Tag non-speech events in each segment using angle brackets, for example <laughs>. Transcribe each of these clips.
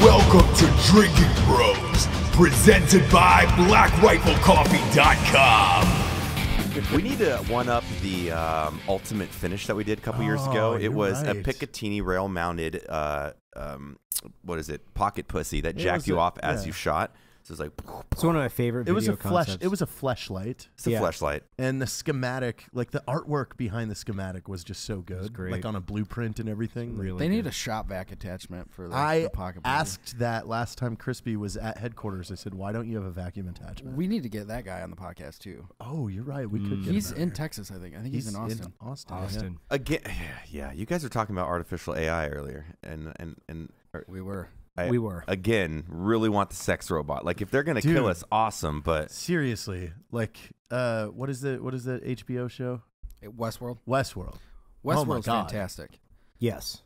Welcome to Drinking Bros, presented by BlackRifleCoffee.com. We need to one up the um, ultimate finish that we did a couple years ago. Oh, It you're was a. Picatinny rail mounted, uh, um, what is it, pocket pussy that It jacked you a- off as yeah. you shot. So it's like It's one of my favorite. It was a video flesh. It was a fleshlight, it's a Yeah. flashlight. and the schematic, like the artwork behind the schematic, was just so good. great. Like on a blueprint and everything. Really. They need a shop vac attachment for the, I the pocket. boogie. asked that last time Crispy was at headquarters. I said, "Why don't you have a vacuum attachment?" We need to get that guy on the podcast too. oh, you're right. We could. Mm. Get He's him in here. Texas, I think. I think he's, in Austin. Austin. yeah. Austin. Again, <sighs> yeah, you guys were talking about artificial AI earlier, and and and we were. I, We were. again really want the sex robot. Like if they're gonna kill us, awesome. But Seriously, like, uh, what is the what is the HBO show? At Westworld. Westworld. Westworld's Oh fantastic. Yes.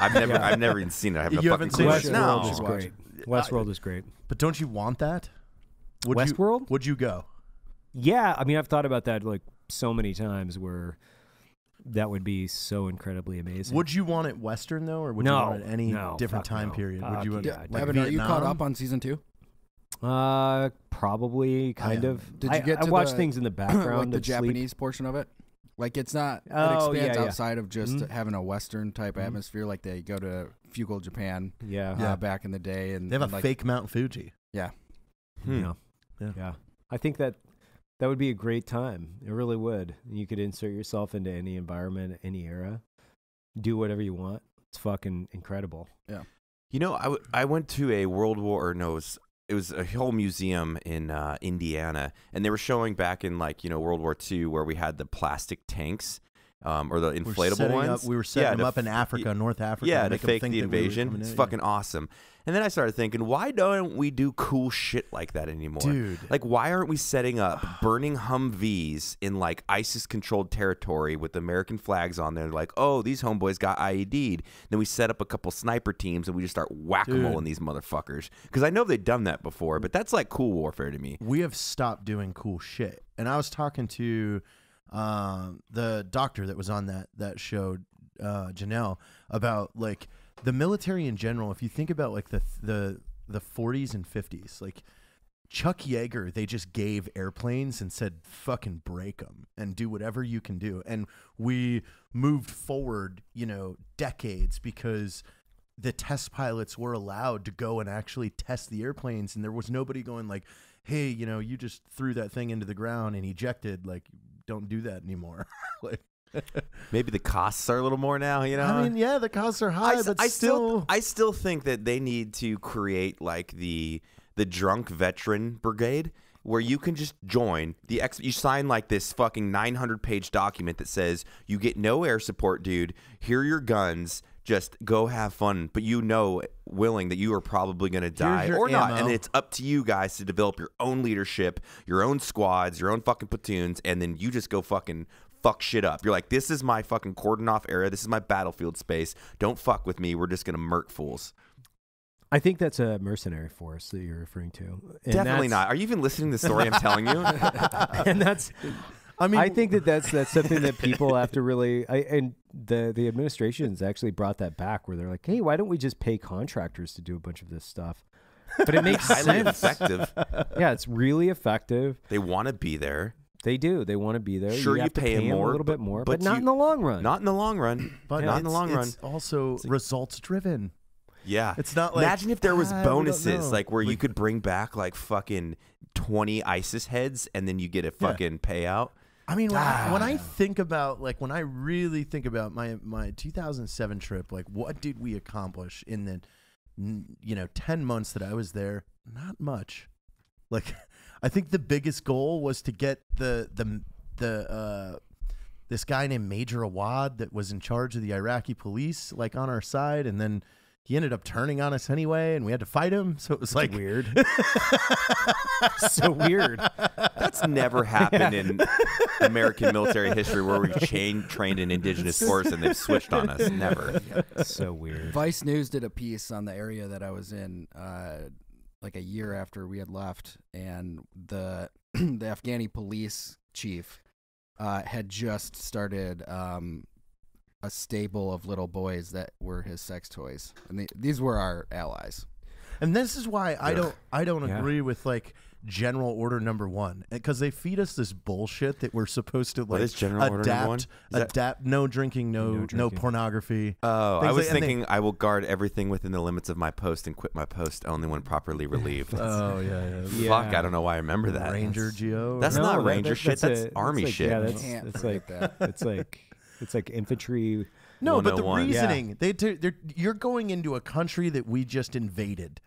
I've never <laughs> Yeah. I've never even seen it. I have no You fucking haven't seen clue. it? Westworld No. Westworld is great. Westworld is great. But don't you want that? Would You, Westworld? would you go? Yeah, I mean, I've thought about that like so many times. Where that would be so incredibly amazing. Would you want it Western though, or would No, you want it any no, different fuck time no. period? Would Fuck you want yeah, like Evan, are you caught Vietnam? up on season two? Uh, probably, kind am. of. Did you I, get I to watch the- things in the <clears throat> background. like the and sleep. Japanese portion of it? Like it's not. Oh, it yeah, expands yeah. outside of just Mhm. having a Western type Mhm. atmosphere. Like they go to feudal Japan Yeah. Yeah. uh, back in the day, and They have a and, like, fake Mount Fuji. Hmm. Yeah. Yeah. yeah. I think that that would be a great time. It really would. You could insert yourself into any environment, any era, do whatever you want. It's fucking incredible. Yeah. You know, I, I went to a World War, or no, it was, it was a whole museum in uh, Indiana, and they were showing back in like you know World War II where we had the plastic tanks, um, or the inflatable ones. Up, we were setting Yeah, them up in Africa, North Africa. yeah, to to fake think the that we invasion. it's in, fucking awesome. And then I started thinking, why don't we do cool shit like that anymore? Dude. Like, why aren't we setting up burning Humvees in like ISIS controlled territory with American flags on there? Like, oh, these homeboys got IED'd. Then we set up a couple sniper teams and we just start whack a moling these motherfuckers. Because I know they've done that before, but that's like cool warfare to me. we have stopped doing cool shit. And I was talking to um, the doctor that was on that that show, uh, Janelle, about like the military in general. If you think about like the the the 40s and 50s, like Chuck Yeager, they just gave airplanes and said, "Fucking break them and do whatever you can do." And we moved forward, you know, decades because the test pilots were allowed to go and actually test the airplanes, and there was nobody going like, "Hey, you know, you just threw that thing into the ground and ejected. Like, don't do that anymore." <laughs> like, <laughs> Maybe the costs are a little more now, you know? I mean, yeah, the costs are high, s- but I still, I still think that they need to create like the the drunk veteran brigade where you can just join the ex you sign like this fucking 900 page document that says you get no air support dude here are your guns just go have fun but you know willing that you are probably going to die or not and it's up to you guys to develop your own leadership your own squads your own fucking platoons and then you just go fucking fuck shit up. You're like, this is my fucking cordon off area. This is my battlefield space. Don't fuck with me. We're just gonna murk fools. I think that's a mercenary force that you're referring to. And Definitely not. Are you even listening to the story I'm telling you? <laughs> and that's I mean, I think that that's that's something that people have to really. I, and the the administration's actually brought that back, where they're like, "Hey, why don't we just pay contractors to do a bunch of this stuff?" But it makes <laughs> Highly sense. effective. Yeah, it's really effective. They want to be there. They do. They want to be there. Sure, you have to pay 'em pay 'em more, a little but- bit more, but but, not you- in the long run. Not in the long run. but not in the long run. it's also results driven. Yeah. It's not like Imagine if there was "Ah, bonuses like where you could bring back like fucking 20 ISIS heads and then you get a fucking payout. I mean, when, I, when I Ah. think about like when I really think about my my 2007 trip, like what did we accomplish in the you know 10 months that I was there? Not much. Like <laughs> I think the biggest goal was to get the the the uh this guy named Major Awad that was in charge of the Iraqi police like on our side and then he ended up turning on us anyway and we had to fight him so it was like weird. <laughs> so weird. That's never happened in American military history where we've chain, trained an indigenous force and they've switched on us. <laughs> Never. so weird. Vice News did a piece on the area that I was in, uh, like a year after we had left, and the <clears throat> the Afghani police chief uh, had just started um, a stable of little boys that were his sex toys, and the, these were our allies. And this is why I don't I don't Yeah. agree with like general order number one because they feed us this bullshit that we're supposed to like What is general order adapt number one? Is that- adapt no drinking no no, drinking. pornography Oh, I was like- and they- thinking I will guard everything within the limits of my post and quit my post only when properly <laughs> relieved. oh yeah, yeah. Fuck, Yeah. I don't know why I remember that. Ranger Geo That's or- not that- ranger that- shit, that's a- army like- shit. Yeah, that's, Can't that's like that. it's like <laughs> it's like infantry. no but the 101. Yeah. reasoning they they they're, you're going into a country that we just invaded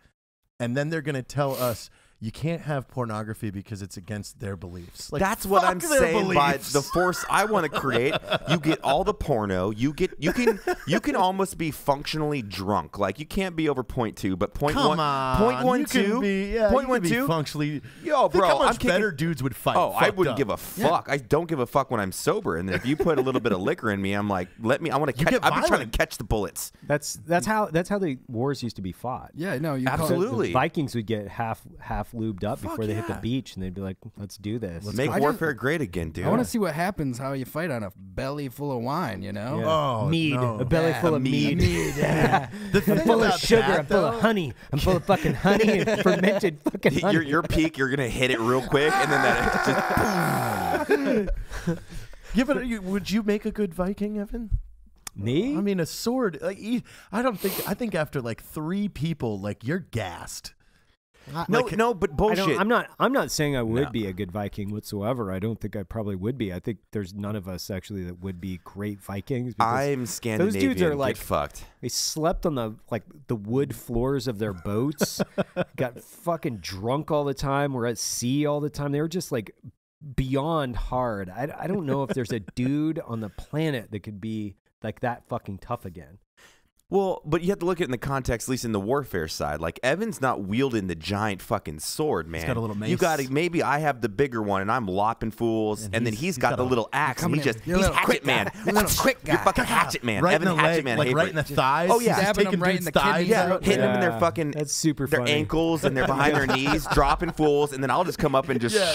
and then they're going to tell us you can't have pornography because it's against their beliefs like That's what I'm their saying by the force I want to <laughs> create. You get all the porno. You get you can you can almost be functionally drunk. Like you can't be over point two, but point Come one, on, point one you can two, be, yeah, point you one can be functionally. Yo, Think bro, how much I'm kicking- better dudes would fight. Oh, I wouldn't up. give a fuck. I don't give a fuck when I'm sober. And then if you put a little bit of liquor in me, I'm like, let me. I want to catch. I've been trying to catch the bullets. That's that's how that's how the wars used to be fought. Yeah, no, you call- The- Absolutely. The Vikings would get half half lubed up Fuck before they hit the beach, and they'd be like, "Let's do this." Make I just- warfare great again, dude. I want to see what happens how you fight on a belly full of wine. You know. Yeah. Oh, mead, no. a belly Yeah, full of mead. mead. <laughs> Yeah. The I'm full of about sugar. that, I'm full of honey. I'm full of fucking honey and <laughs> fermented fucking honey. your your peak. You're gonna hit it real quick, and then that just <laughs> Yeah, but you, would you make a good Viking, Evan? Me? I mean, a sword. Like, e- I don't think. I think after like three people, like you're gassed. No, Like- no, but bullshit. I'm not. I'm not saying I would No. be a good Viking whatsoever. I don't think I probably would be. I think there's none of us actually that would be great Vikings. I'm Scandinavian. Those dudes are like- fucked. They slept on the like the wood floors of their boats. <laughs> got fucking drunk all the time. Were at sea all the time. They were just like beyond hard. I, I don't know if there's a dude on the planet that could be like that fucking tough again. Well, but you have to look at it in the context, at least in the warfare side. Like Evan's not wielding the giant fucking sword, man. got a little You got to maybe I have the bigger one and I'm lopping fools, and, And then he's- he's he's got, got the a- little axe, and he just a he's little hatchet man. guy. You're a little quick You're fucking <laughs> hatchet man. right Evan in the hatchet leg, man. like Hafer. right in the thighs. Oh, yeah. just Stabbing taking him right in the thighs kidneys Yeah, out. hitting them in their fucking That's super their funny. ankles and they're behind their <laughs> knees, dropping fools, and then I'll just come up and just. Yeah,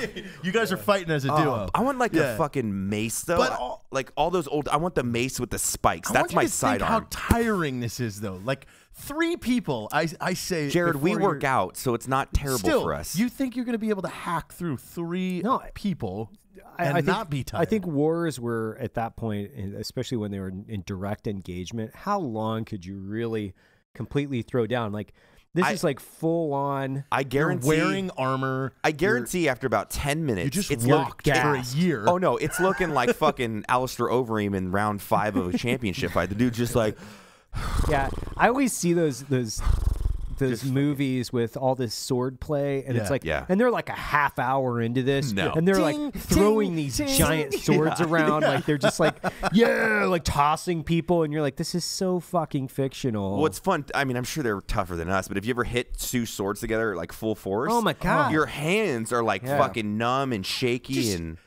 yeah. you guys are fighting as a Oh, duo. I want like Yeah. a fucking mace though. But I- all- like all those old. I want the mace with the spikes. That's my to think sidearm. How tiring this is, though. Like three people. I I say, Jarred, we work out, so it's not terrible Still, for us. you think you're going to be able to hack through three No, people I, and I think, not be tired? I think wars were at that point, point, especially when they were in, in direct engagement. How long could you really completely throw down? Like this I- is like full on. I guarantee. wearing armor. I guarantee after about ten minutes, you just it's look- for a year. Oh no, it's looking like <laughs> fucking Alistair Overeem in round five of a championship fight. The dude's just like, <sighs> Yeah, <sighs> I always see those those those movies with all this sword play, and Yeah. it's like, Yeah. and they're like a half hour into this, No. and they're Ding, like throwing ding, these ding. giant <laughs> swords Yeah. around, like they're just like, <laughs> yeah, like tossing people, and you're like, this is so fucking fictional. well, it's fun. I mean, I'm sure they're tougher than us, but if you ever hit two swords together like full force, Oh, my God. your hands are like Yeah. fucking numb and shaky Just- and.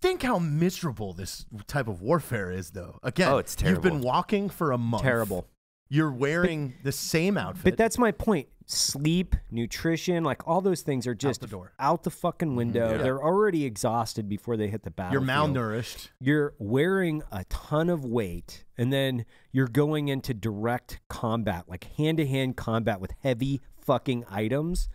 Think how miserable this type of warfare is, though. Again, Oh, it's terrible. You've been walking for a month. terrible. You're wearing the same outfit. But that's my point. Sleep, nutrition, like all those things are just the door. out the fucking mm-hmm. window. Yeah. They're already exhausted before they hit the you're malnourished. You're wearing a ton of weight, and then you're going into direct combat, like hand to hand combat with heavy fucking items.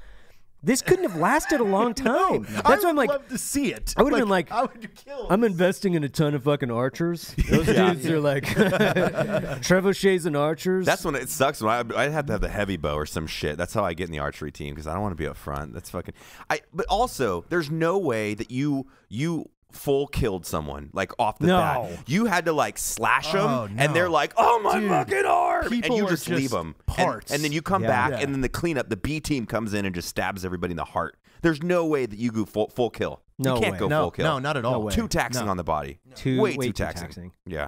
This couldn't have lasted a <laughs> long time. That's I why I'm like, love to see it. I would've been like, how would you kill? I'm investing in a ton of fucking archers. <laughs> Those Yeah. dudes are like <laughs> trebuchets and archers. That's when it sucks. When I I have to have the heavy bow or some shit. That's how I get in the archery team because I don't want to be up front. That's fucking. I. But also, there's no way that you you full killed someone like off the No. bat. You had to like slash oh, them, Oh, and they're like, "Oh my Dude, fucking arm!" And you are just, leave them. parts. And, then you come Yeah. back, Yeah. and then the cleanup, the B team comes in and just stabs everybody in the heart. There's no way that you go full full kill. No you can't way. go no, full kill. no, not at all. way. Too taxing No. on the body. Too- way, way too too taxing. taxing. Yeah.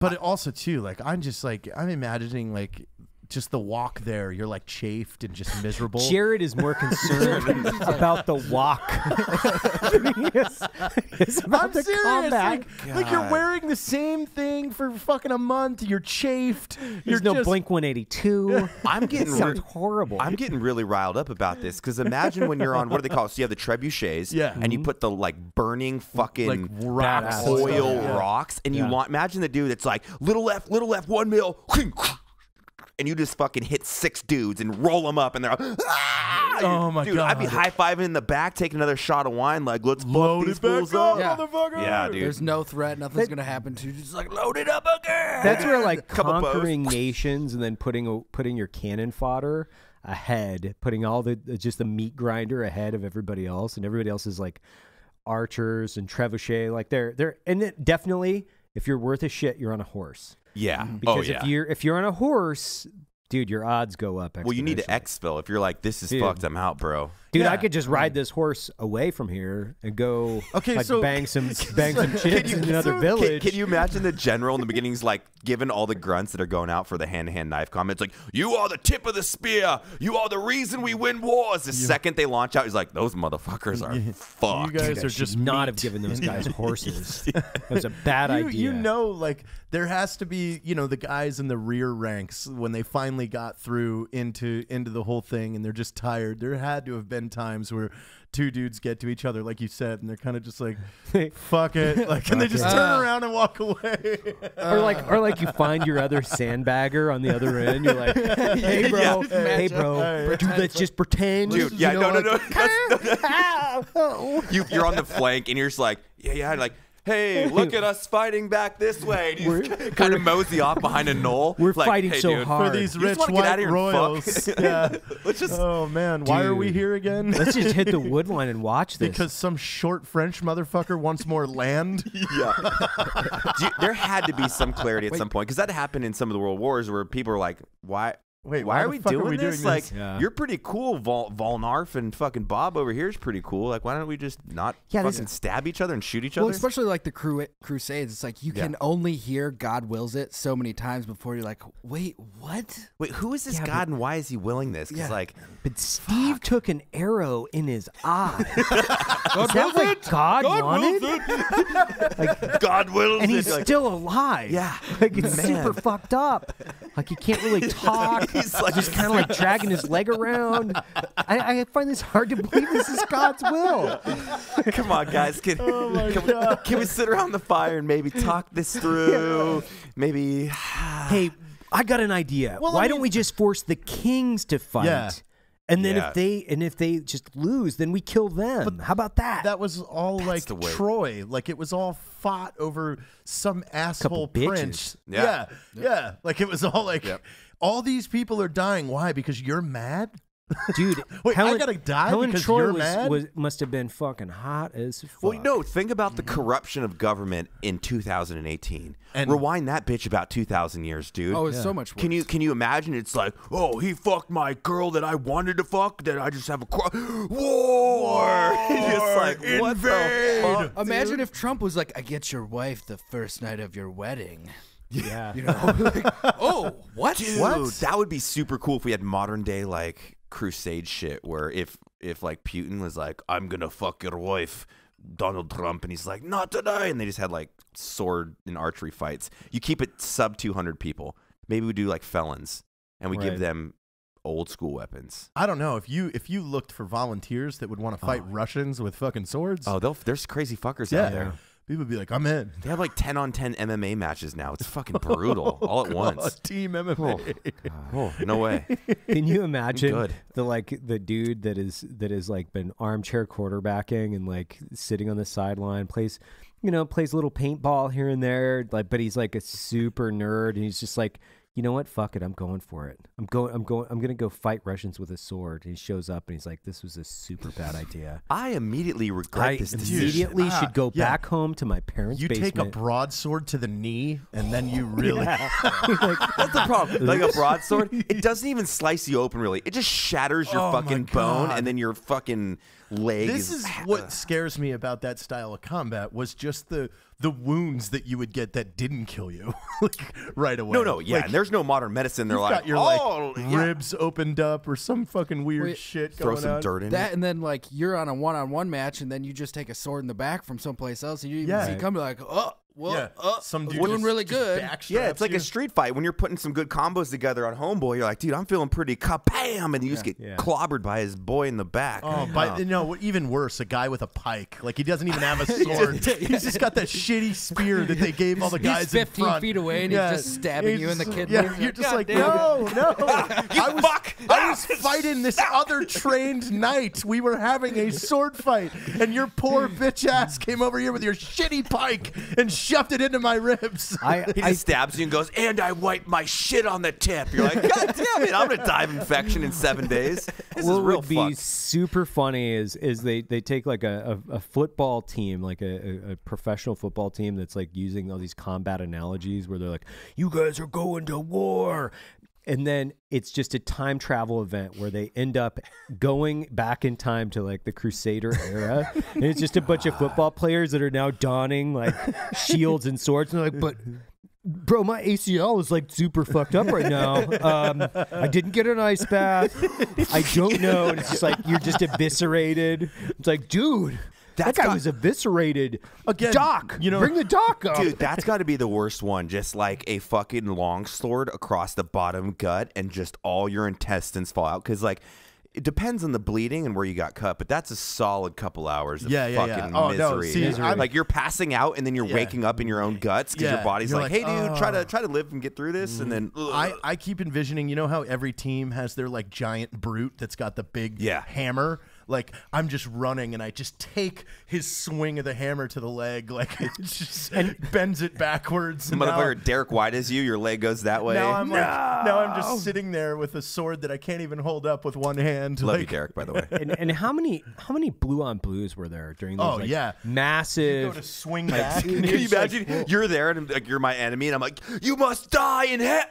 But also too, like I'm just like I'm imagining like just the walk there, you're like chafed and just miserable. Jarred is more concerned <laughs> <laughs> about the walk. than <laughs> he is- is about I'm the serious. combat. Like, like you're wearing the same thing for fucking a month. You're chafed. There's you're no just, Blink 182. I'm getting sounds re- horrible. I'm getting really riled up about this because imagine when you're on what do they call it? So you have the trebuchets, Yeah. and you mm-hmm. put the like burning fucking like rocks. Oil Yeah. rocks, and you Yeah. want imagine the dude that's like little left, little left, one mil, and you just fucking hit six dudes and roll them up, and they're like, ah! Oh, my dude, I'd be high fiving in the back, taking another shot of wine, like let's fuck Load these it back fools up, up. Yeah. motherfucker. Yeah, dude. There's no threat. Nothing's gonna happen to you. Just like load it up again. That's where like <laughs> conquering nations and then putting putting your cannon fodder ahead, putting all the just the meat grinder ahead of everybody else, and everybody else is like archers and trebuchet. Like they're they're and it definitely if you're worth a shit, you're on a horse. Yeah. Mm-hmm. Oh, because oh yeah. if you're if you're on a horse, dude, your odds go up. well, you need to exfil if you're like this is Dude. fucked. I'm out, bro. Dude, Yeah. I could just ride this horse away from here and go Okay, like so- bang some <laughs> bang some chicks in another Can- village. Can, you imagine the general in the beginning's like giving all the grunts that are going out for the hand to hand knife comments like, You are the tip of the spear. You are the reason we win wars. The second they launch out, he's like, Those motherfuckers are <laughs> fucked. You guys I are should just not meat. have given those guys <laughs> horses. That was a bad you, idea. you know, like there has to be, you know, the guys in the rear ranks when they finally got through into into the whole thing, and they're just tired. There had to have been times where two dudes get to each other, like you said, and they're kind of just like, <laughs> "Fuck it," <laughs> like, and they just turn uh, around and walk away. <laughs> or like, or like you find your other sandbagger on the other end. You're like, hey bro, hey bro, dude, let's just pretend. Dude, you yeah, know, no, no, like, no. That's- "Oh." you, you're on the flank and you're just like, Yeah, yeah, like, Hey, <laughs> look at us fighting back this way. And you just kind of mosey off behind a knoll. We're like, fighting hey, so dude, hard. For these You just rich get white out here royals, <laughs> yeah. Let's just Oh man, why are we here again? <laughs> Let's just hit the wood line and watch this. because some short French motherfucker wants more land. Yeah. You- there had to be some clarity at some point because that happened in some of the world wars where people are like, "Why? Wait, why, why are we fuck are doing we this? doing like, this? Yeah. you're pretty cool, Vol- Volnarf and fucking Bob over here is pretty cool. Like, why don't we just not Yeah, fucking stab each other and shoot each Well, other? especially like the cru- Crusades, it's like you Yeah. can only hear "God wills it" so many times before you're like, "Wait, what?" Wait, who is this Yeah, God and why is he willing this? Because Yeah. like, But Steve took an arrow in his eye. <laughs> Is that what God, wanted? God wills it. <laughs> <laughs> and it. he's Like, still alive. Yeah, like it's man. super fucked up. Like he can't really talk. <laughs> He's like- just kind of like dragging his leg around. I, I find this hard to believe. This is God's will. <laughs> come on, guys, can, Oh can, we, can we sit around the fire and maybe talk this <laughs> through? Maybe. Hey, I got an idea. Well, I Why mean- don't we just force the kings to fight? Yeah. And then Yeah. if they and if they just lose, then we kill them. How about that? That was all like. Troy. Like it was all fought over some asshole bitches. prince. Yeah. yeah, yeah. Like it was all like Yep. All these people are dying. Why? Because you're mad. Dude, <laughs> Wait, I gotta die Helen because Troy you're was, mad? was must have been fucking hot as fuck. Well, no, think about the corruption of government in 2018. And- Rewind that bitch about 2,000 years, dude. Oh, it's so much worse. Can you can you imagine? It's like, oh, he fucked my girl that I wanted to fuck. That I just have a cro- war. <laughs> just like what the fuck? Imagine if Trump was like, "I get your wife the first night of your wedding." Yeah. You know, <laughs> like, oh, what? Dude, that would be super cool if we had modern day like crusade shit where if if like Putin was like, I'm gonna fuck your wife, Donald Trump, and he's like, not today, and they just had like sword and archery fights. You keep it sub 200 people. Maybe we do like felons, and we give them old school weapons. I don't know if you if you looked for volunteers that would want to fight oh. Russians with fucking swords. Oh, they'll, there's crazy fuckers yeah, out there. People would be like, I'm in. They have like 10 on 10 MMA matches now. It's fucking <laughs> oh, brutal all at once. Team MMA. Oh, oh, no way. <laughs> Can you imagine Good. the like the dude that is that is like been armchair quarterbacking and like sitting on the sideline plays you know plays a little paintball here and there like but he's like a super nerd and he's just like you know what fuck it I'm going for it I'm going I'm going I'm gonna go fight Russians with a sword and he shows up and he's like this was a super bad idea I immediately regret I this decision. immediately Ah, should go yeah. back home to my parents' You take a broadsword to the knee, and then you <laughs> really. <laughs> That's the problem. Like a <laughs> broadsword, it doesn't even slice you open really. It just shatters your Oh fucking bone, and then your fucking leg This is. is <sighs> what uh. scares me about that style of combat was just the the wounds that you would get that didn't kill you <laughs> like right away. No, no, yeah. Like, and there's no modern medicine. They're like, got your oh, like yeah." ribs opened up or some fucking weird Wait, shit throw going some on. dirt in That it. and then like you're on a one-on-one match, and then you just take a sword in the back from someplace else, and you even Yeah. see come like, oh, well, yeah, uh, some dude doing just- really good. backstraps Yeah, it's like you. a street fight when you're putting some good combos together on Homeboy. You're like, dude, I'm feeling pretty kabam, and you just get Yeah. clobbered by his boy in the back. Oh, but no, what- even worse, a guy with a pike. Like he doesn't even have a <laughs> sword. he's just got that shitty spear that they gave all the <laughs> guys He's in 15 front. feet away and he's just stabbing you in the just- kidney. Yeah, You're you're just "God like, damn no, no. <laughs> I was, fuck! I was fighting this other trained knight. We were having a sword fight, and your poor bitch ass came over here with your shitty pike and shoved it into my ribs. <laughs> I, He I stabs you and goes, and I wipe my shit on the tip. You're like, God damn it, I'm gonna die of infection in seven days. This what is real would be fucked. super funny is is they they take like a, a, a football team like a, a, a professional football team that's like using all these combat analogies where they're like you guys are going to war and then it's just a time travel event where they end up going back in time to like the crusader era and it's just a bunch of football players that are now donning like shields and swords and they're like but bro, my ACL is like super fucked up right now. Um, I didn't get an ice bath. I don't know. And it's just like you're just eviscerated. It's like, dude, that guy got- was eviscerated. Again, Doc, you know- bring the doc up. Dude, that's got to be the worst one. Just like a fucking long sword across the bottom gut, and just all your intestines fall out. Because like, it depends on the bleeding and where you got cut, but that's a solid couple hours of Yeah, yeah, yeah. fucking Oh, no, misery. see, Misery. I'm- like you're passing out, and then you're Yeah. waking up in your own guts because Yeah, your body's like, like, "Hey, dude, try to "Oh." try to live and get through this," and then mm, ugh. I, I keep envisioning, you know how every team has their like giant brute that's got the big Yeah. hammer? Like I'm just running and I just take his swing of the hammer to the leg, <laughs> like it just bends it backwards. <laughs> And now, motherfucker Derek White is you. Your leg goes that way. now I'm like now I'm just sitting there with a sword that I can't even hold up with one hand. Love like, you, Derek. By the way. <laughs> and, and how many how many blue on blues were there during those Oh, like, yeah. Go massive to swing back. Can you it's like, imagine? you're there and like you're my enemy, and I'm like, you must die in hell.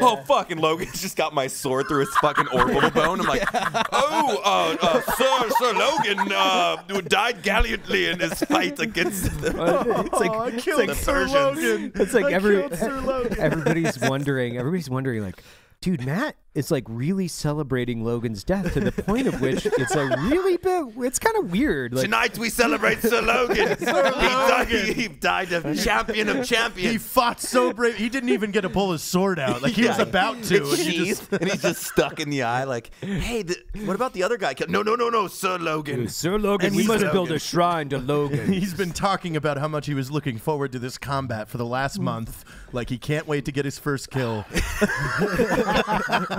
Oh fucking Logan's just got my sword through his fucking orbital <laughs> bone. I'm like, oh, uh, uh, Sir Sir Logan uh, died gallantly in his fight against the. it's <laughs> like oh, I it's killed like- Sir Persians. Logan. It's like I every Sir Logan. everybody's wondering. Everybody's wondering, like, dude, Mat is like really celebrating Logan's death to the point of which it's a really bit. It's kind of weird. Like, Tonight we celebrate Sir Logan. <laughs> He, died, he died a champion of champions. He fought so brave. He didn't even get to pull his sword out. Like he was about to. And he just- and he's just stuck in the eye. Like, hey, the, what about the other guy? No, no, no, no, Sir Logan. Sir Logan, And we must Logan. build a shrine to Logan. <laughs> He's been talking about how much he was looking forward to this combat for the last month. Like he can't wait to get his first kill. <laughs>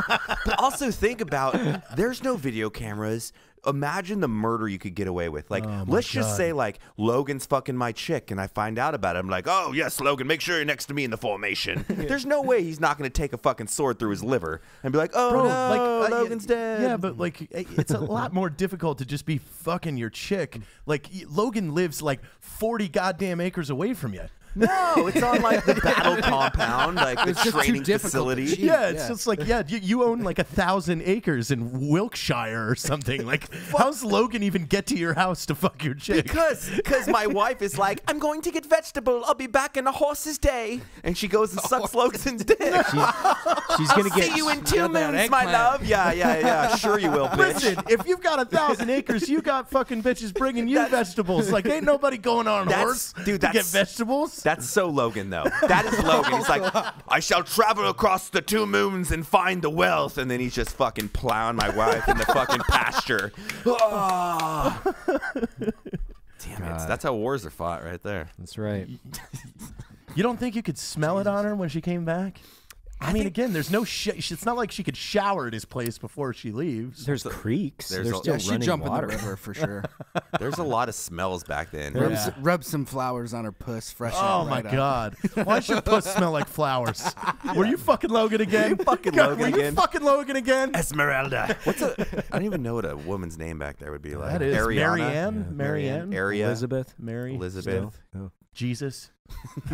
But also think about there's no video cameras. Imagine the murder you could get away with. Like, let's just say like Logan's fucking my chick, and I find out about it. I'm like, oh yes, Logan, make sure you're next to me in the formation. <laughs> There's no way he's not going to take a fucking sword through his liver and be like, oh Bro, no, like uh, Logan's yeah, dead. Yeah, but like it's a lot more difficult to just be fucking your chick. Like Logan lives like 40 goddamn acres away from you. No, it's on like the battle <laughs> compound, like the It's just training facility. cheat. Yeah, it's Yeah. just like yeah, you, you own like a thousand acres in Wiltshire or something. Like, how's Logan even get to your house to fuck your chick? Because because my wife is like, I'm going to get vegetable. I'll be back in a horse's day. And she goes and sucks oh. Logan's dick. She's gonna get. You in two Got that moons, my love. Yeah, yeah, yeah. Sure you will, bitch. Listen, if you've got a thousand acres, you got fucking bitches bringing you <laughs> vegetables. Like, ain't nobody going on a horse dude, to get vegetables. That's so Logan, though. That is Logan. He's like, I shall travel across the two moons and find the wealth. And then he's just fucking plowing my wife in the fucking pasture. <laughs> Ah. Damn it. That's how wars are fought right there. That's right. <laughs> You don't think you could smell it on her when she came back? I, mean, again, there's no. Sh- it's not like she could shower at his place before she leaves. There's creeks. there's There's, a- still Yeah, running jump water. in the river for sure. <laughs> There's a lot of smells back then. rub, Yeah. s- rub some flowers on her puss, fresh. Oh my god! Why should puss smell like flowers? <laughs> Were you fucking Logan again? you fucking God, Logan Were you again? fucking Logan again? Esmeralda. <laughs> What's a? I don't even know what a woman's name back there would be like. That is Ariana? Marianne. Marianne. Area. Elizabeth. Mary. Elizabeth. Oh. Jesus. <laughs>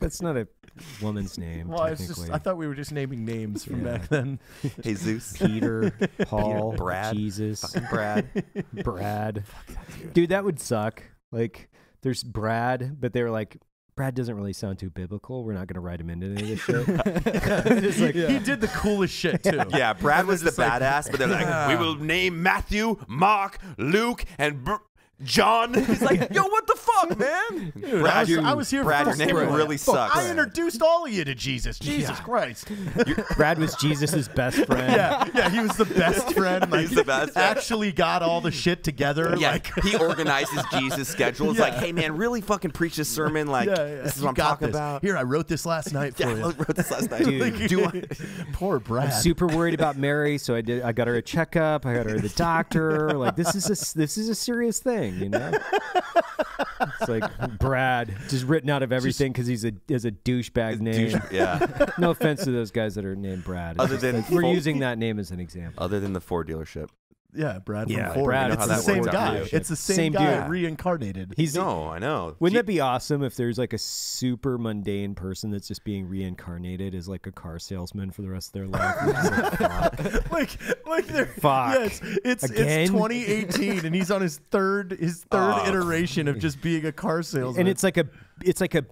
That's not a woman's <laughs> name. Well, I, was just, technically. I thought we were just naming names from Yeah. back then. <laughs> Jesus. Peter, Paul, Brad. Jesus, Fucking Brad. Brad. Dude, that would suck. Like, there's Brad, but they were like, Brad doesn't really sound too biblical. We're not going to write him into any of this shit. It's like, He did the coolest shit too. Yeah, Brad was the just like, badass, but they're like, we will name Matthew, Mark, Luke, and Br- John. <laughs> He's like, yo, what the fuck, man? I was, I was here Brad, for your name Brad. really sucks. I introduced all of you to Jesus. Jesus Christ. Brad was Jesus's best <laughs> friend. yeah, yeah, he was the best friend. <laughs> Like, He's the best. Actually got all the shit together. Yeah, Like, he organizes Jesus' schedule. It's like, hey man, really fucking preach this sermon. Like, yeah, yeah. this is you what I'm talking this. about. Here, I wrote this last night for Yeah, I you. wrote this last night. Dude. Do I- Poor Brad. I'm super worried about Mary, so I did. I got her a checkup. I got her the doctor. Like this is a this is a serious thing, you know. It's like Brad, just written out of everything because he's a is a douchebag name. douche- yeah. <laughs> No offense to those guys that are named Brad. It's Other just than that we're using that name as an example. Other than the Ford dealership. Yeah, Brad. Yeah, from Brad, It's the same works out for guy. It's the same, Same guy dude. reincarnated. He's No, I know. Wouldn't that be awesome if there's like a super mundane person that's just being reincarnated as like a car salesman for the rest of their life? <laughs> Like, like, like they're Fuck. Yeah, it's it's, it's 2018, and he's on his third his third Oh. iteration of just being a car salesman. and it's like a it's like a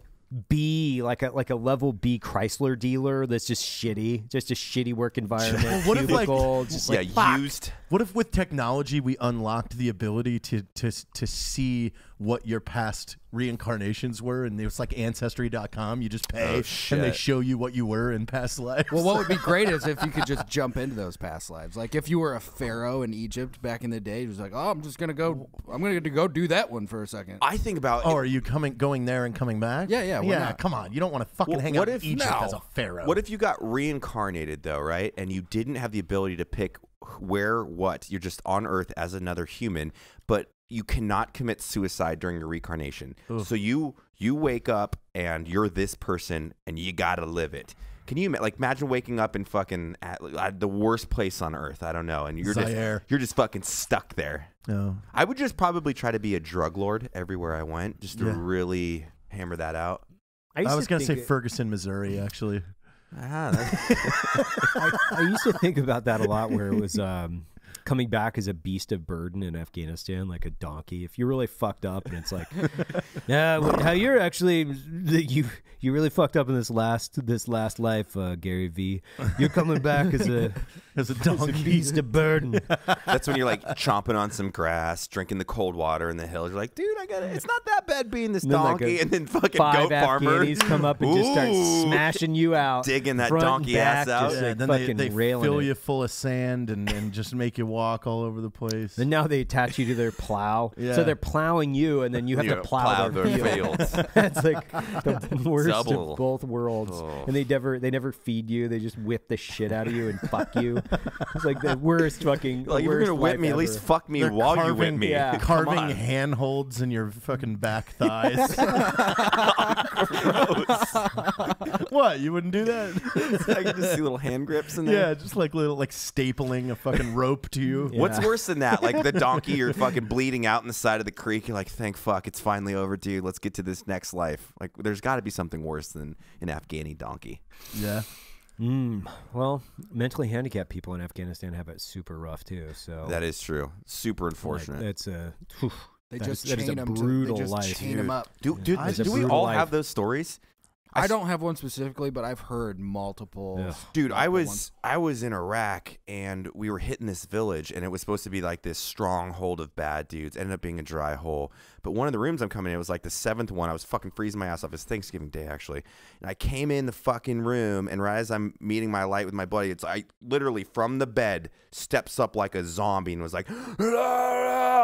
B like a like a level B Chrysler dealer that's just shitty, just a shitty work environment. Well, what if, like- cubicle, just yeah, like fuck. used. What if with technology we unlocked the ability to to to see what your past reincarnations were and it's like ancestry.com you just pay Oh, and they show you what you were in past lives. Well, what would be great is if you could just <laughs> jump into those past lives. Like if you were a pharaoh in Egypt back in the day, it was like, oh, I'm just gonna go. I'm gonna go do that one for a second. I think about Oh, are you coming going there and coming back? Yeah, yeah, Yeah, not? come on. You don't want to fucking Well, hang what out if- in Egypt no. as a pharaoh. What if you got reincarnated though, right? And you didn't have the ability to pick where what? You're just on Earth as another human, but you cannot commit suicide during your reincarnation. So you you wake up and you're this person and you got to live it. Can you like imagine waking up in fucking at, at the worst place on earth? I don't know, and you're Zaire. just you're just fucking stuck there. No. I would just probably try to be a drug lord everywhere I went, just to Yeah. really hammer that out. used I was to going to say think- Ferguson, Missouri actually. Ah, that- <laughs> I, I used to think about that a lot where it was um, coming back as a beast of burden in Afghanistan, like a donkey. If you're really fucked up and it's like, <laughs> yeah, how you're actually you you really fucked up in this last this last life, uh, Gary V. You're coming back as a, As a <laughs> as a donkey. beast of burden. <laughs> That's when you're like chomping on some grass, drinking the cold water in the hills. You're like, dude, I got it. It's not that bad being this And then, like, donkey. a and then fucking Five goat farmer Afghanis come up and just start Ooh. smashing you out, Digging that front and donkey ass back, out. just Yeah, like then they, fucking they railing fill it. you full of sand and, and just make you walk all over the place. And now they attach you to their plow. Yeah. So they're plowing you, and then you have You to plow, their, their field. fields. <laughs> That's like the worst Double. of both worlds. Oh. And they never they never feed you. They just whip the shit out of you and fuck you. It's like the worst fucking. like, if you're gonna whip life me, at least fuck me They're while you whip carving- me. yeah. Carving handholds in your fucking back thighs. <laughs> <laughs> what? You wouldn't do that? <laughs> I can just see little hand grips in there. yeah, just like little like stapling a fucking rope to you. Yeah. What's worse than that? Like the donkey, you're fucking bleeding out in the side of the creek. You're like, thank fuck, it's finally over, dude. Let's get to this next life. Like, there's got to be something worse than an Afghani donkey. Yeah. Mm, well, mentally handicapped people in Afghanistan have it super rough too. So That is true. Super like, unfortunate. that's a. whew, They that just is- that is chain a them. brutal to, they just life, chain them up. do do, It's a do we all life. have those stories? I don't have one specifically, but I've heard multiple. Ugh. Dude, I was ones. I was in Iraq and we were hitting this village and it was supposed to be like this stronghold of bad dudes. Ended up being a dry hole. But one of the rooms I'm coming in, it was like the seventh one. I was fucking freezing my ass off. It's Thanksgiving Day actually. And I came in the fucking room and right as I'm meeting my light with my buddy, it's I literally from the bed steps up like a zombie and was like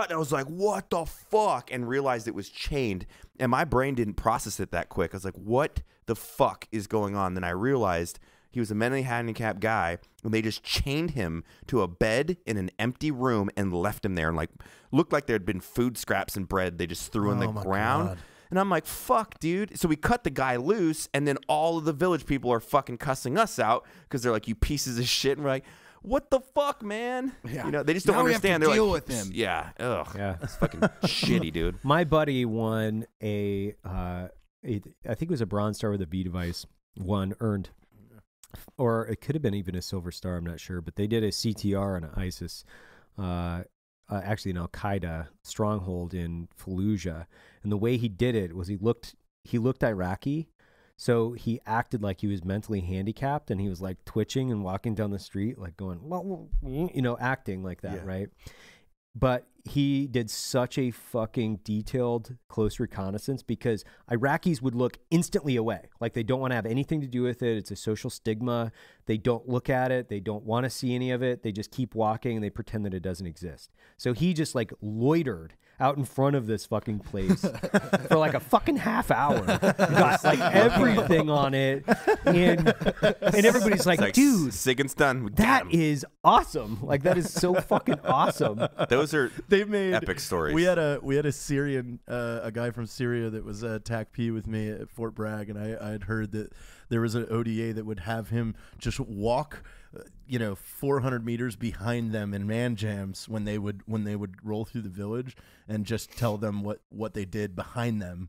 and I was like, what the fuck? And realized it was chained. And my brain didn't process it that quick. I was like, what the fuck is going on? Then I realized he was a mentally handicapped guy, and they just chained him to a bed in an empty room and left him there. And like, looked like there had been food scraps and bread they just threw in the Oh ground. God. And I'm like, fuck, dude. So we cut the guy loose, and then all of the village people are fucking cussing us out because they're like, you pieces of shit. And we're like, what the fuck, man? Yeah. You know, they just don't Now we have to understand. They're deal like, with him. Yeah. Ugh. Yeah. It's fucking <laughs> shitty, dude. My buddy won a, uh, a, I think it was a bronze star with a V device. One earned, or it could have been even a silver star. I'm not sure, but they did a CTR on an ISIS. Uh, uh, actually an Al Qaeda stronghold in Fallujah, and the way he did it was he looked he looked Iraqi, so he acted like he was mentally handicapped, and he was like twitching and walking down the street, like going, "Well, you know, acting like that, Yeah. right? But he did such a fucking detailed, close reconnaissance because Iraqis would look instantly away. Like they don't want to have anything to do with it. It's a social stigma. They don't look at it. They don't want to see any of it. They just keep walking and they pretend that it doesn't exist. So he just like loitered out in front of this fucking place <laughs> for like a fucking half hour. Got like <laughs> everything on it. And, and everybody's like, It's like dude, Sigurd's done. We got that him." is awesome. Like that is so <laughs> fucking awesome. Those are they've made epic stories. We had a we had a Syrian uh, a guy from Syria that was a TACP with me at Fort Bragg, and I I had heard that there was an ODA that would have him just walk. uh, You know, 400 meters behind them in man jams when they would when they would roll through the village and just tell them what what they did behind them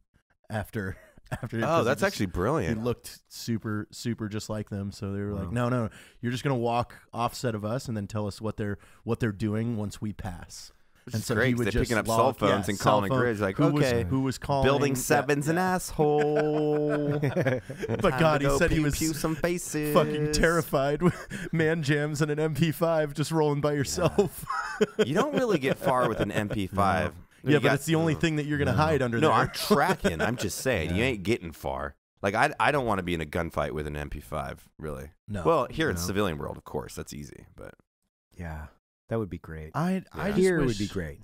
after <laughs> after. Oh, that's just- actually brilliant He looked super super just like them, so they were like, "No, no, you're just gonna walk offset of us and then tell us what they're what they're doing once we pass." And is so great he would just picking up log- cell phones yeah, and calling phone, like, who okay, was, who was calling Building yeah, seven's an <laughs> asshole. <laughs> But God, he go said he was pew some faces. fucking terrified <laughs> man jams and an MP5 just rolling by yourself. You don't really get far with an MP5. yeah, You but got- it's the only thing that you're gonna hide under No, there. I'm tracking. I'm just saying, you ain't getting far. Like I, I don't want to be in a gunfight with an MP5, really. No, Well, here in civilian world, of course, that's easy. But Yeah, that would be great. I I Yeah. just Here wish, would be great.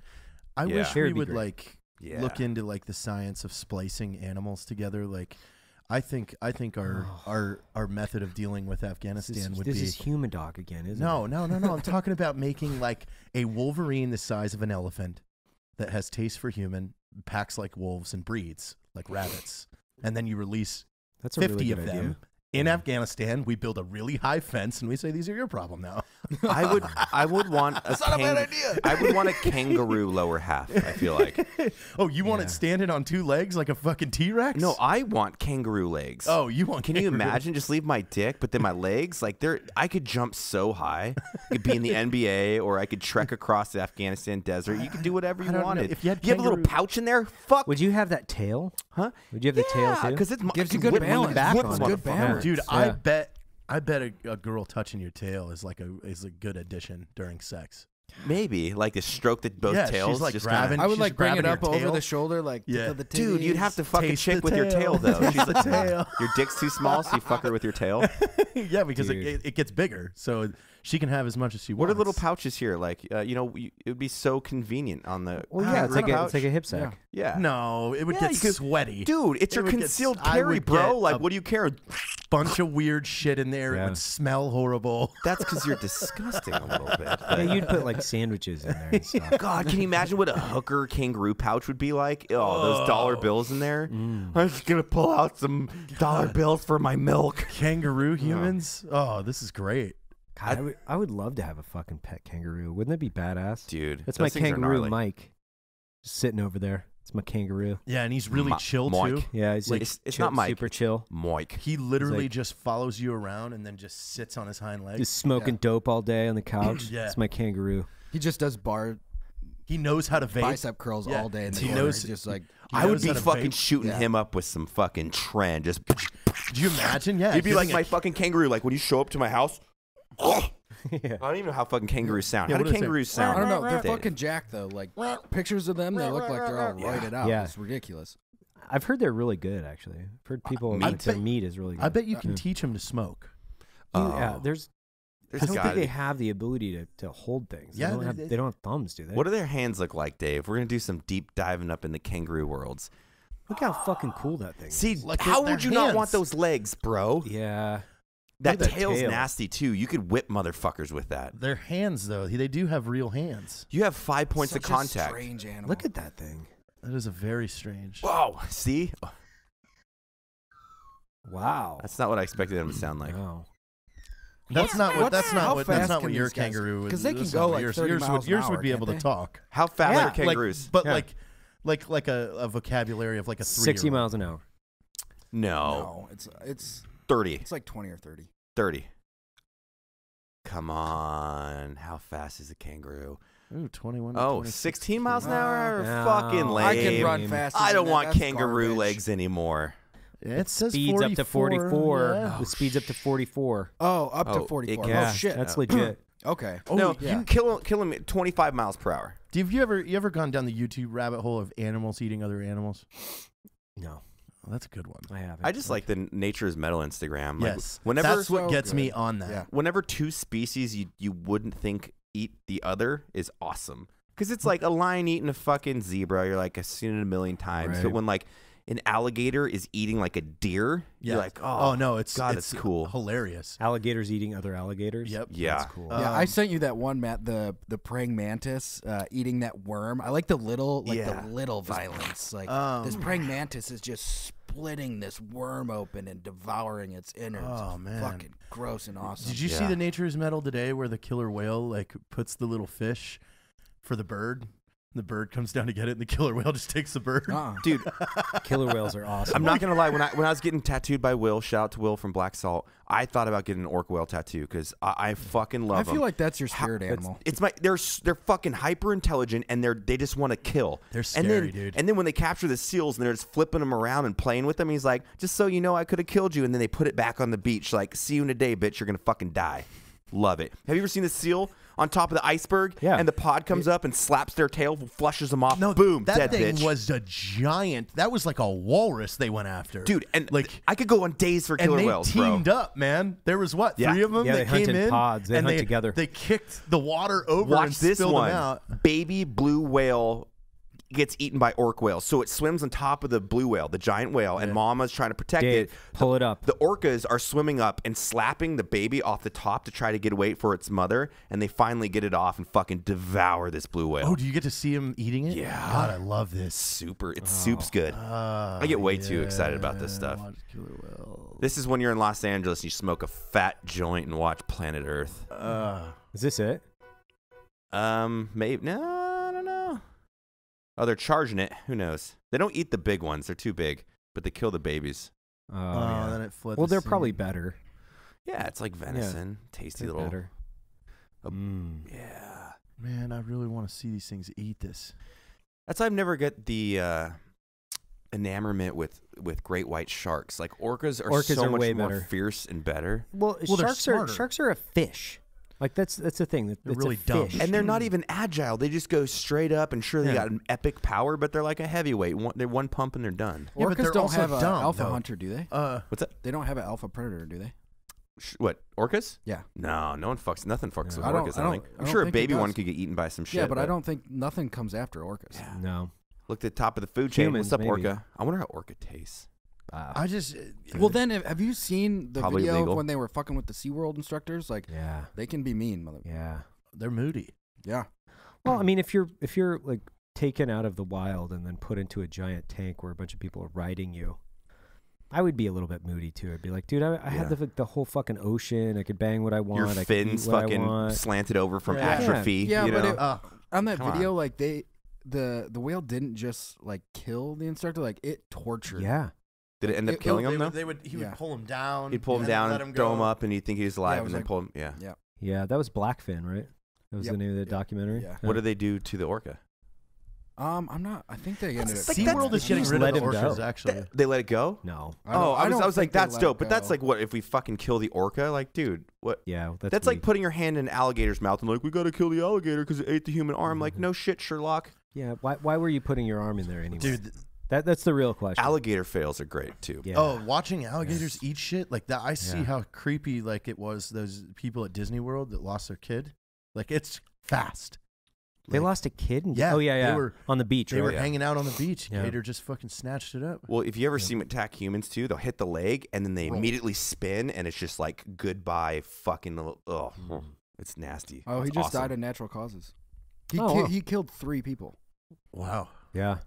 I Yeah. wish Here we would would great. like yeah, look into like the science of splicing animals together. Like, I think I think our oh. our our method of dealing with This Afghanistan is, would this be this is human dog again, isn't no, it? no, no, no. No. I'm <laughs> talking about making like a Wolverine the size of an elephant that has taste for human, packs like wolves, and breeds like rabbits. And then you release That's 50 really of good them. idea. In mm. Afghanistan, we build a really high fence and we say, These are your problem now. <laughs> I would, I would want a, That's not a bad idea. I would want a <laughs> kangaroo lower half. I feel like. <laughs> oh, you want Yeah. it standing on two legs like a fucking T Rex? No, I want kangaroo legs. Oh, you want Can you kangaroo- imagine? Just leave my dick, but then my legs, like they're, I could jump so high. I could be in the NBA, or I could trek across the Afghanistan desert. You could do whatever you don't know. wanted. If you had have a little kangaroo- pouch in there, fuck, Would you have that tail? huh? Would you have the tail too? because it's Gives you good whip balance. back Whip on is it. good balance. Dude, I bet I bet a, a girl touching your tail is like a is a good addition during sex. Maybe like a stroke that both Yeah, she's, like, just grabbing- kinda, I would like bring it up over the shoulder, like Yeah. tickle the Dude, you'd have to titties. fucking Taste chick the with your tail tail. though. <laughs> She's the like, tail. your dick's too small, so you fuck her with your tail. <laughs> yeah, because it, it, it gets bigger, so she can have as much as she wants. What are little pouches here? Like, uh, you know, you, it would be so convenient on the. Well, Ah, yeah, it's like a, it's like a hip sack. Yeah. No, it would Yeah, get could- sweaty. Dude, it's It your would get- concealed carry, bro. Like, what do you care? bunch of weird shit in there. It would smell horrible. <laughs> That's because you're disgusting a little bit. <laughs> Yeah, you'd put like sandwiches in there and <laughs> stuff. God, can you imagine what a hooker kangaroo pouch would be like? Oh, those dollar bills in there. Mm. I'm just gonna pull out some dollar bills for my milk. Kangaroo humans. Oh, this is great. God, I would, I would love to have a fucking pet kangaroo. Wouldn't that be badass? Dude, That's those my things are kangaroo, gnarly. Mike. Just sitting over there. It's my kangaroo. Yeah, and he's really Mo- chill Moik. too. Yeah, he's Like, like, it's- it's chill- not Mike. super chill. Moik. He literally like- just follows you around and then just sits on his hind legs. Just smoking dope all day on the couch. <clears throat> Yeah. It's my kangaroo. He just does bar he knows how to vape. bicep curls Yeah. all day. In the He corner. knows- He's just like He I would knows be how to fucking vape. shooting Yeah. him up with some fucking tren. Just Do you imagine? Yeah, he'd be giving like a- my fucking kangaroo. Like when you show up to my house. I don't even know how fucking kangaroos sound. Yeah, how what do do they say? kangaroos I don't know. They're fucking jacked though. Like pictures of them, they look like they're all roided out. Yeah. It's ridiculous. I've heard they're really good, actually. I've heard people meat. eat their meat is really good. I bet you can Yeah. teach them to smoke. You- uh, yeah, there's. There's I don't gotta think they be- have the ability to, to hold things. Yeah, they don't, they- have, they- they don't have thumbs, do they? What do their hands look like, Dave? We're gonna do some deep diving up in the kangaroo worlds. Look how fucking cool that thing. See, is. Like how would you not want those legs, bro? Yeah. That that tail's tail. nasty too. You could whip motherfuckers with that. Their hands, though, they do have real hands. You have five points Such of a contact. strange animal. Look at that thing. That is a very strange. Whoa! See, Wow. that's not what I expected them to sound like. Wow. That's not what. That's not how what. That's not what your these guys- kangaroo would. 'cause they can go like yours, 30 yours miles would. an Yours hour, would be able they? to talk. How fast Yeah, are kangaroos? Like, but Yeah. like, like like a, a vocabulary of like a three. 60 miles an hour. no, No, it's it's 30. it's like twenty or thirty. 30. Come on. How fast is a kangaroo? Ooh, 21. Oh, 16 miles an hour? No. fucking lame. I can run fast. I don't want kangaroo legs anymore. It says Speeds up to 44. yeah. The speed's up to 44. Oh, up Oh, to 44. can- Oh Yeah, shit. that's legit. <clears throat> okay. Oh, no, yeah. you can kill, kill him at 25 miles per hour. Have you ever you ever gone down the YouTube rabbit hole of animals eating other animals? No, Oh, that's a good one. I haven't. I just like the Nature's Metal Instagram. Like, yes, Whenever that's what So gets me on that. Yeah. whenever two species you you wouldn't think eat the other is awesome because it's hmm. like a lion eating a fucking zebra you're like i've seen it a million times but when like an alligator is eating like a deer Yeah. you're like oh, Oh, no, it's God, it's it's cool. hilarious. alligators eating other alligators. Yep. yeah That's cool. Uh, Yeah, I Um, sent you that one, Mat. The the praying mantis uh, eating that worm. I like the little, like Yeah. the little violence. Like Um, this praying mantis is just splitting this worm open and devouring its innards. Oh, It's man. fucking gross and awesome. Did you see the Nature's Metal today where the killer whale like puts the little fish for the bird? The bird comes down to get it, and the killer whale <laughs> just takes the bird. Uh-uh. <laughs> dude Killer whales are awesome. i'm not gonna lie when i when i was getting tattooed by will shout out to will from black salt i thought about getting an orc whale tattoo because I, I fucking love them. I feel them. like that's your spirit it's- animal. It's my they're they're fucking hyper intelligent and they're they just want to kill. They're and scary, then, dude. And then when they capture the seals and they're just flipping them around and playing with them, he's like, "Just so you know, I could have killed you." And then they put it back on the beach, like, "See you in a day, bitch. You're gonna fucking die." Love it. Have you ever seen the seal on top of the iceberg? Yeah. And the pod comes up and slaps their tail, flushes them off. No, boom, that dead thing bitch. was a giant. That was like a walrus they went after, Dude, and like. like I could go on days for and killer they whales, bro. teamed up, man. There was what Yeah. three of them Yeah, that they came in in pods. They and hunt they, together. They kicked the water over and Watch this spilled one. them out. Baby blue whale gets eaten by orc whales. So it swims on top of the blue whale, the giant whale, and mama's trying to protect Dave, it. pull it up. The orcas are swimming up and slapping the baby off the top to try to get away for its mother, and they finally get it off and fucking devour this blue whale. Oh, do you get to see him eating it? Yeah. God, I love this. super. It's soup's good. Uh, I get way too excited about this stuff. watch This is when you're in Los Angeles and you smoke a fat joint and watch Planet Earth. Uh, Is this it? Um, maybe no, I don't know. Oh, they're charging it. Who knows? They don't eat the big ones; they're too big. But they kill the babies. Oh, oh, yeah. then it fled Well, the they're probably better. Yeah, it's like venison, tasty They're little. better. Uh, Mm. Yeah, Man, I really want to see these things eat this. that's why I've never get the uh, enamorment with with great white sharks. Like orcas are Orcas so are much way more better. fierce and better, Well, Well, they're sharks are smarter. sharks are a fish. Like that's that's the thing. that- They're it's a really dumb. fish. and they're not even agile. They just go straight up, and sure they Yeah. got an epic power, but they're like a heavyweight. One, they're one pump and they're done. Yeah, but Orcas they're don't also have an alpha though. hunter, do they? Uh, What's that? They don't have an alpha predator, do they? What orcas? Yeah. No, no one fucks. Nothing fucks with I don't- orcas. I I, don't- think. I I'm sure a think it baby one could get eaten by some shit. yeah, but I don't think nothing comes after orcas. no. Look at the top of the food chain. Humans, What's up, maybe. orca? I wonder how orca tastes. Uh, I just Well, then, if- have you seen the Probably video legal. of when they were fucking with the SeaWorld instructors? Like, yeah, they can be mean, mother. yeah. they're moody. Yeah. Well, I mean, if you're if you're like taken out of the wild and then put into a giant tank where a bunch of people are riding you, I would be a little bit moody too. I'd be like, dude, I, I Yeah. had the the whole fucking ocean. I could bang what I want. Your I could fins eat what I fucking want. slanted over from Yeah. atrophy. Yeah, you but know? it- Uh, On that Come video, like they, the the whale didn't just like kill the instructor, like it tortured. Yeah, Did it end up it- killing they him though? they would. He Yeah. would pull him down. He'd pull him and down, and him throw him up, and he'd think he was alive, it and was then like- pull him. Yeah. Yeah. yeah. That was Blackfish, right? That was Yep. the name of the Yep. documentary. Yeah. What do they do to the orca? Um, I'm not. I think they ended up. like- killing that's- SeaWorld it. is getting rid of the orcas. go. Actually, They let it go. No. I oh, I was, don't I was like, that's dope. But that's like, what if we fucking kill the orca? Like, dude, what? Yeah, that's, That's, like putting your hand in an alligator's mouth and like, we gotta kill the alligator because it ate the human arm. Like, no shit, Sherlock. yeah. Why why were you putting your arm in there anyway? dude. Th- that that's the real question. Alligator fails are great too. yeah. Oh, watching alligators eat shit like that. I see Yeah. how creepy like it was. Those people at Disney World that lost their kid. Like it's fast. they Like, lost a kid. And, Yeah, oh yeah, they were- on the beach. They right? were hanging out on the beach. Yeah. Gator just fucking snatched it up. Well, if you ever see them attack humans too, they'll hit the leg and then they Roll. immediately spin, and it's just like goodbye, fucking. Oh, Mm. it's nasty. Oh, he just awesome. died of natural causes. He Oh, ki- wow. he killed three people. Wow. Yeah,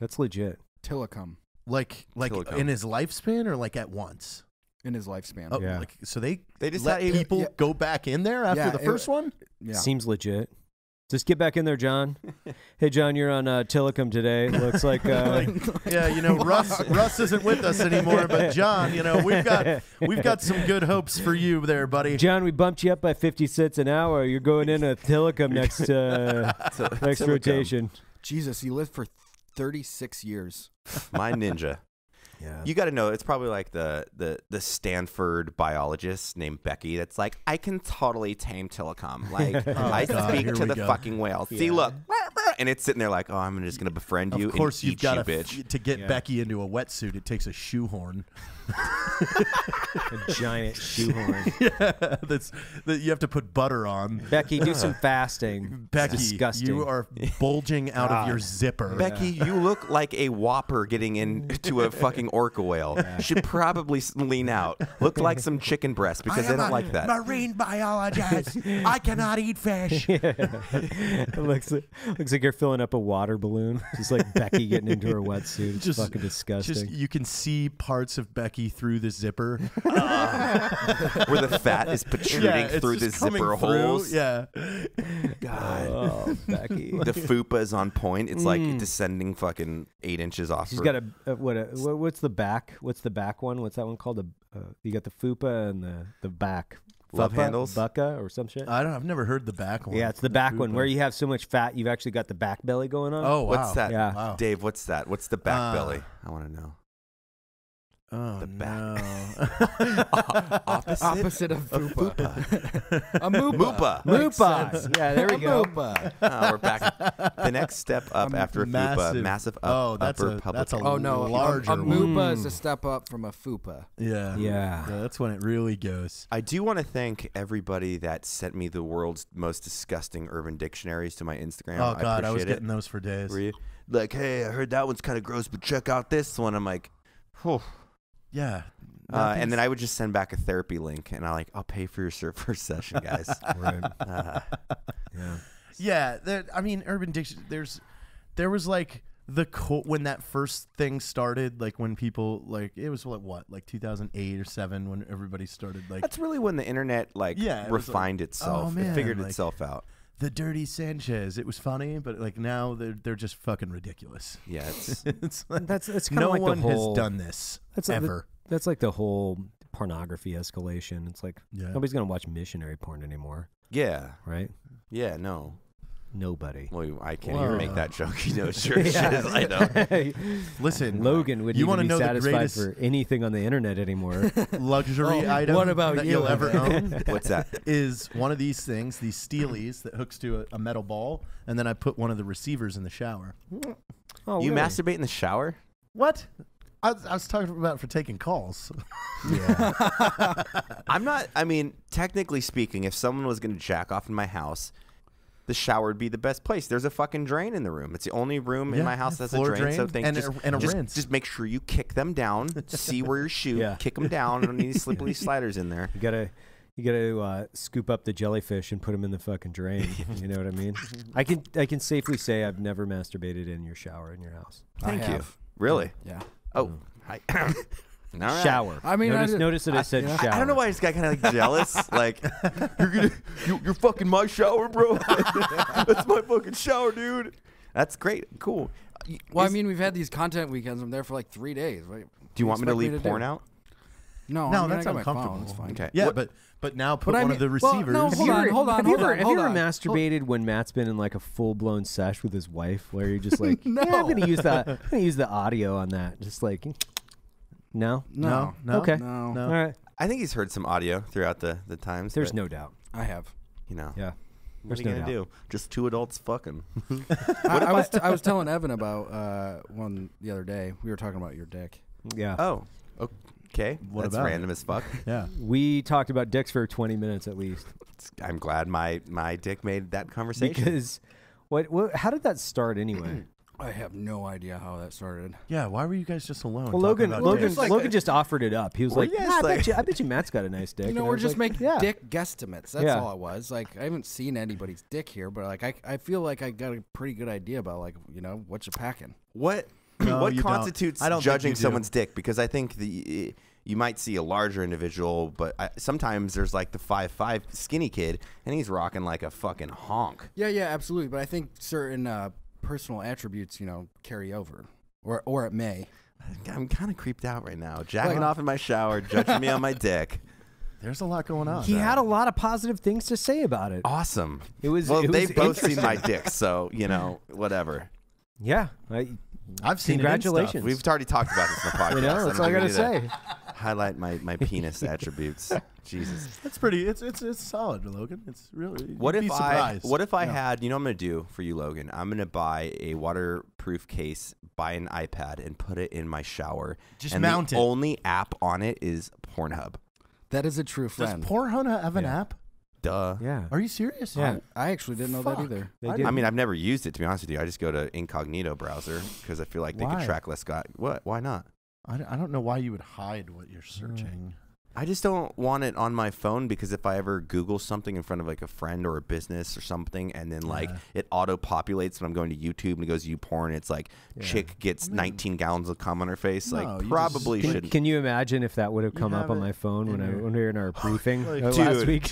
that's legit. Tilikum Like like Silicone. in his lifespan or like at once. in his lifespan. Oh, Yeah. like so they They just let had- people yeah. go back in there after Yeah, the it- first one. Yeah. Seems legit. Just get back in there, John. <laughs> hey, John, you're on uh, Tilikum today. Looks like. Uh, <laughs> yeah, you know, <laughs> Russ Russ isn't with us anymore, but John, you know, we've got we've got some good hopes for you there, buddy. John, we bumped you up by 50 cents an hour. You're going in a Tilikum next uh, next Tilikum. rotation. Jesus, he lived for 36 years. <laughs> My ninja. Yeah. You got to know it's probably like the the the Stanford biologist named Becky. That's like I can totally tame Tilikum. <laughs> Like oh I God, speak to the go. fucking whale. See, look, <laughs> and it's sitting there like, oh, I'm just gonna befriend you. Of course, and you've eat got you, to bitch. to get Yeah. Becky into a wetsuit. It takes a shoehorn. <laughs> a giant shoehorn. <laughs> yeah, that's that you have to put butter on. Becky, do some <laughs> fasting. Becky, disgusting. you are bulging out of your ah. zipper. Becky, you look like a whopper getting into a fucking orca whale. Should probably lean out. Look like some chicken breast because they don't like that. marine biologist. I cannot eat fish. it looks like, looks like you're filling up a water balloon. Just like Becky getting into her wetsuit. It's Just- fucking disgusting. Just you can see parts of Becky through the zipper. <laughs> <laughs> Where the fat is <laughs> protruding it's through the zipper through. holes. Yeah. God. oh, Becky. The fupa is on point. It's like Mm. descending fucking eight inches off. She's her- got a, a what? A, what's the back? What's the back one? What's that one called? The uh, you got the fupa and the the back. Love Fupa? handles? bucka or some shit. I don't. I've never heard the back one. yeah, it's the back one where you have so much fat, you've actually got the back belly going on. Oh, wow. What's that? Yeah. Wow. Dave, what's that? What's the back Uh, belly? I want to know. Oh the no. <laughs> Opposite? Opposite of fupa. <laughs> a moopa. Moopa. Moopa. Yeah, there we A go. moopa. Oh, we're back. The next step up after a fupa, massive- massive up, oh, that's upper a- public. that's a Oh no, a- Larger a, one. moopa is Mm. a step up from a fupa. yeah. Yeah. That's when it really goes. I do want to thank everybody that sent me the world's most disgusting urban dictionaries to my Instagram. Oh god, I was it. getting those for days. Were you like, hey, I heard that one's kind of gross, but check out this one. I'm like, whew. Yeah. Uh, and then I would just send back a therapy link, and I like, I'll pay for your ser- first <laughs> session, guys. <laughs> Right. Uh, Yeah. <laughs> Yeah, there, I mean, Urban Dictionary. There's, there was like the co- when that first thing started, like when people like it was like what, like 2008 or seven, when everybody started like that's really when the internet like Yeah, it was like, refined itself. oh, it man, figured like- itself out. The Dirty Sanchez. It was funny, but like now they're they're just fucking ridiculous. Yeah, it's <laughs> it's like, That's that's kind no of like one the whole. has done this That's like the- ever. That's like the whole pornography escalation. It's like yeah. nobody's gonna watch missionary porn anymore, yeah, right? yeah. No, Nobody. well, I can't Whoa. even make that joke. You know, <laughs> sure as shit Yeah. I know. <laughs> Listen, Logan would you want wanna be know the satisfied greatest- for anything on the internet anymore. <laughs> luxury Oh, item what about that you, you'll ever Evan? own What's that? is one of these things, these steelies that hooks to a, a metal ball, and then I put one of the receivers in the shower. oh, you really? masturbate in the shower? What? I was, I was talking about for taking calls. Yeah. I'm not. I mean, technically speaking, if someone was going to jack off in my house, the shower would be the best place. There's a fucking drain in the room. It's the only room in my house yeah, that's a floor drain. So drain think and just, a- and a just, rinse. just make sure you kick them down. <laughs> see where your shoe. Yeah. Kick them down. I don't need <laughs> slippery sliders in there. You gotta, you gotta uh, scoop up the jellyfish and put them in the fucking drain. <laughs> you know what I mean? I can, I can safely say I've never masturbated in your shower in your house. Thank I you. have. Really? Yeah. Oh, hi. <coughs> <coughs> <coughs> All right. Shower. I mean, I notice, did- notice that I, said yeah. shower. I, I don't know why I just got kind of like jealous. <laughs> like, you're gonna, you, you're fucking my shower, bro. <laughs> That's my fucking shower, dude. That's great. Cool. Y- Well, I mean, we've had these content weekends. I'm there for like three days. What, do you want me to leave porn do? out? No, No, I mean, that's I got my phone, uncomfortable. It's fine. Okay. Yeah, What- but but now put But I one mean- of the well, receivers. no, hold on, hold on, have you hold ever, on, have hold you ever on. masturbated when Mat's been in like a full blown sesh with his wife, where you're just <laughs> like, No. yeah, I'm gonna use that. I'm gonna use the audio on that. Just like, no, No, no, Okay. no, No. all right. I think he's heard some audio throughout the, the times. There's but, no doubt. I have. you know. Yeah. What There's are you no gonna do? Just two adults fucking. <laughs> <laughs> I, I was I was telling Evan about uh, one the other day. We were talking about your dick. Yeah. Oh, okay. What That's about it? random as fuck. <laughs> yeah. We talked about dicks for 20 minutes at least I'm glad my my dick made that conversation. because what, what? How did that start anyway? <clears throat> I have no idea how that started. Yeah. Why were you guys just alone? Well, Logan, about Logan, dicks? like Logan a- just offered it up. He was like, you guys "Nah, I, bet you, I bet you Mat's got a nice dick. You know, And we're just like, making yeah. dick guesstimates. That's Yeah. all it was. Like I haven't seen anybody's dick here, but like I, I feel like I got a pretty good idea about like you know what you're packing. what <clears throat> No, what you don't. constitutes I don't judging someone's dick? Because I think the you might see a larger individual, but I, sometimes there's like the five five skinny kid, and he's rocking like a fucking honk. Yeah, yeah, absolutely. But I think certain uh, personal attributes, you know, carry over, or or it may. <laughs> I'm kind of creeped out right now, jacking off in my shower, judging me on my <laughs> dick. There's a lot going on. He had a lot of positive things to say about it. Awesome. It was. Well, it they've was both seen my dick, so you know, <laughs> whatever. Yeah. I, I've seen it in stuff. Congratulations. We've already talked about this in the podcast. you know, that's all I don't gotta think we say. To Highlight my, my penis attributes. <laughs> Jesus. That's pretty. It's it's it's solid, Logan. It's really. What you'd if be I surprised. what if I Yeah. had you know what I'm gonna do for you, Logan? I'm gonna buy a waterproof case, buy an iPad, and put it in my shower. Just and mount the it. only app on it is Pornhub. That is a true Does friend. Pornhub have an Yeah. app? Duh. Yeah. Are you serious? Yeah. Oh, I actually didn't know that Fuck. either. They I did. I mean, I've never used it to be honest with you. I just go to incognito browser because I feel like they Why? could track less guy. What? Why not? I, don't- I don't know why you would hide what you're searching. I just don't want it on my phone because if I ever Google something in front of like a friend or a business or something, and then like Yeah. it auto populates when I'm going to YouTube and it goes you porn, it's like chick gets 19 gallons of cum on her face. No, you like just probably click- shouldn't. Can you imagine if that would have You come up on it my phone when I your- when we were in our <sighs> briefing Like, uh, Dude, last week?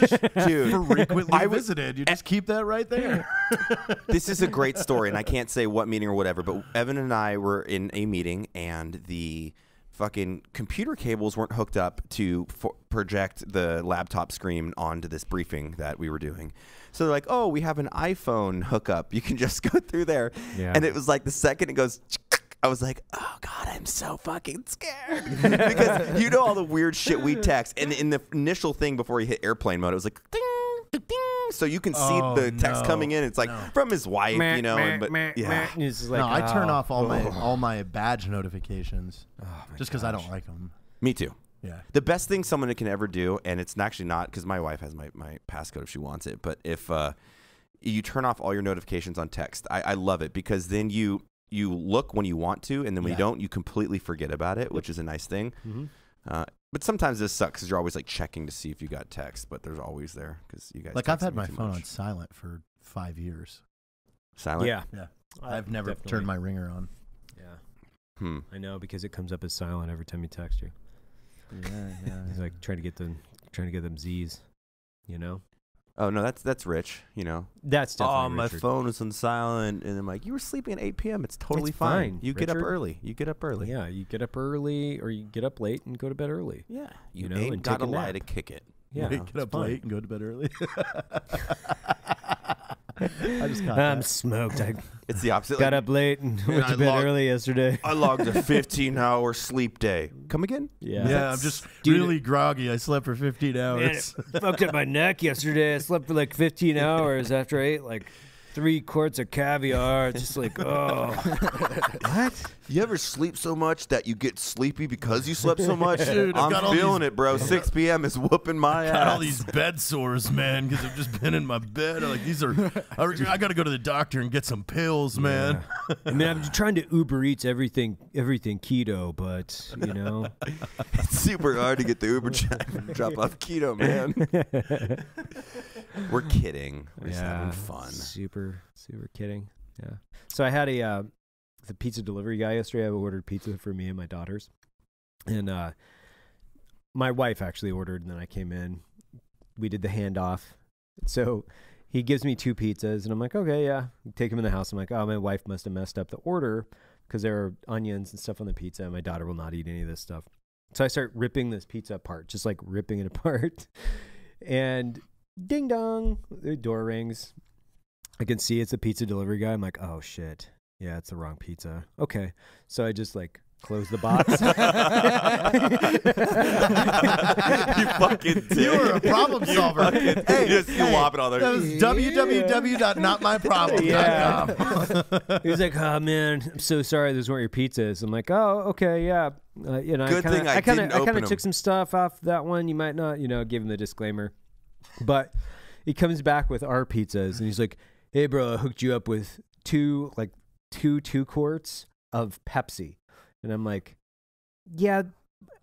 Dude, Frequently I would- visited. You just keep that right there. <laughs> this is a great story, and I can't say what meeting or whatever, but Evan and I were in a meeting, and the fucking computer cables weren't hooked up to f- project the laptop screen onto this briefing that we were doing. So they're like, "Oh, we have an iPhone hookup. You can <laughs> just go through there." Yeah. And it was like the second it goes. <laughs> I was like, "Oh God, I'm so fucking scared," <laughs> because you know all the weird shit we text, and in the initial thing before you hit airplane mode, it was like, "Ding, ding, ding," so you can see Oh, the text no. coming in. It's like from his wife, you know, and, but yeah. And it's like, no, I turn oh. off all my <laughs> all my badge notifications just because I don't like them. Me too. Yeah. The best thing someone can ever do, and it's actually not because my wife has my, my passcode if she wants it, but if uh, you turn off all your notifications on text, I, I love it because then you you look when you want to, and then when you don't, you completely forget about it, which is a nice thing. Mhm. Uh, but sometimes this sucks because you're always like checking to see if you got text, but there's always there because you guys Like I've had my phone much. on silent for five years. silent. Yeah. Yeah. I- I've never definitely. turned my ringer on. Yeah. Hmm. I know because it comes up as silent every time you text you. Yeah, yeah. <laughs> He's like trying to get them, trying to get them Z's. You know. Oh no, that's that's rich. You know. That's definitely oh, my Richard. phone was on silent, and I'm like, you were sleeping at 8 p.m. It's totally It's fine. fine, You get up early. You get up early. Yeah, you get up early or you get up late and go to bed early. Yeah, you, You know, ain't and got take a a lie to kick it. Yeah, Get up fine. late and go to bed early. <laughs> <laughs> <laughs> I just got I'm that. smoked. I <laughs> It's the opposite. got Like, up late and went I to bed logged- early yesterday. I logged a <laughs> 15-hour sleep day. Come again? Yeah. Yeah, I'm just Dude, really groggy. I slept for 15 Man, hours. it fucked up my neck yesterday. I slept for like 15 hours after I ate like three quarts of caviar. It's just like, oh, <laughs> what? You ever sleep so much that you get sleepy because you slept so much? Dude, I've I'm feeling these- it, bro. 6 p.m. is whooping my ass. got all these bed sores, man, because I've just been in my bed. I'm like these are, I, I got to go to the doctor and get some pills, man. I mean, I'm trying to Uber Eats everything, everything keto, but you know, <laughs> It's super hard to get the Uber driver <laughs> drop off keto, man. We're kidding. We're just having fun. Super, super kidding. Yeah. So I had a uh, the pizza delivery guy yesterday. I ordered pizza for me and my daughters, and uh, my wife actually ordered, and then I came in. We did the handoff. So he gives me two pizzas, and I'm like, okay, yeah. Take them in the house. I'm like, oh, my wife must have messed up the order because there are onions and stuff on the pizza, and my daughter will not eat any of this stuff. So I start ripping this pizza apart, just like ripping it <laughs> apart, and ding dong, the door rings. I can see it's a pizza delivery guy. I'm like, oh shit. Yeah, it's the wrong pizza. Okay. So I just like close the box. <laughs> you fucking did. You were a problem solver. Fucking- Hey, you just you hey, wop it all there. That was www.notmyproblem.com. <laughs> He was like, "Oh man, I'm so sorry. Those weren't your pizzas." I'm like, "Oh, okay, yeah." Uh, you know, Good I kinda, thing I kinda, didn't I kind open of 'em. took some stuff off that one. You might not, you know, give him the disclaimer. But he comes back with our pizzas, and he's like, "Hey, bro, I hooked you up with two, like two two quarts of Pepsi," and I'm like, "Yeah."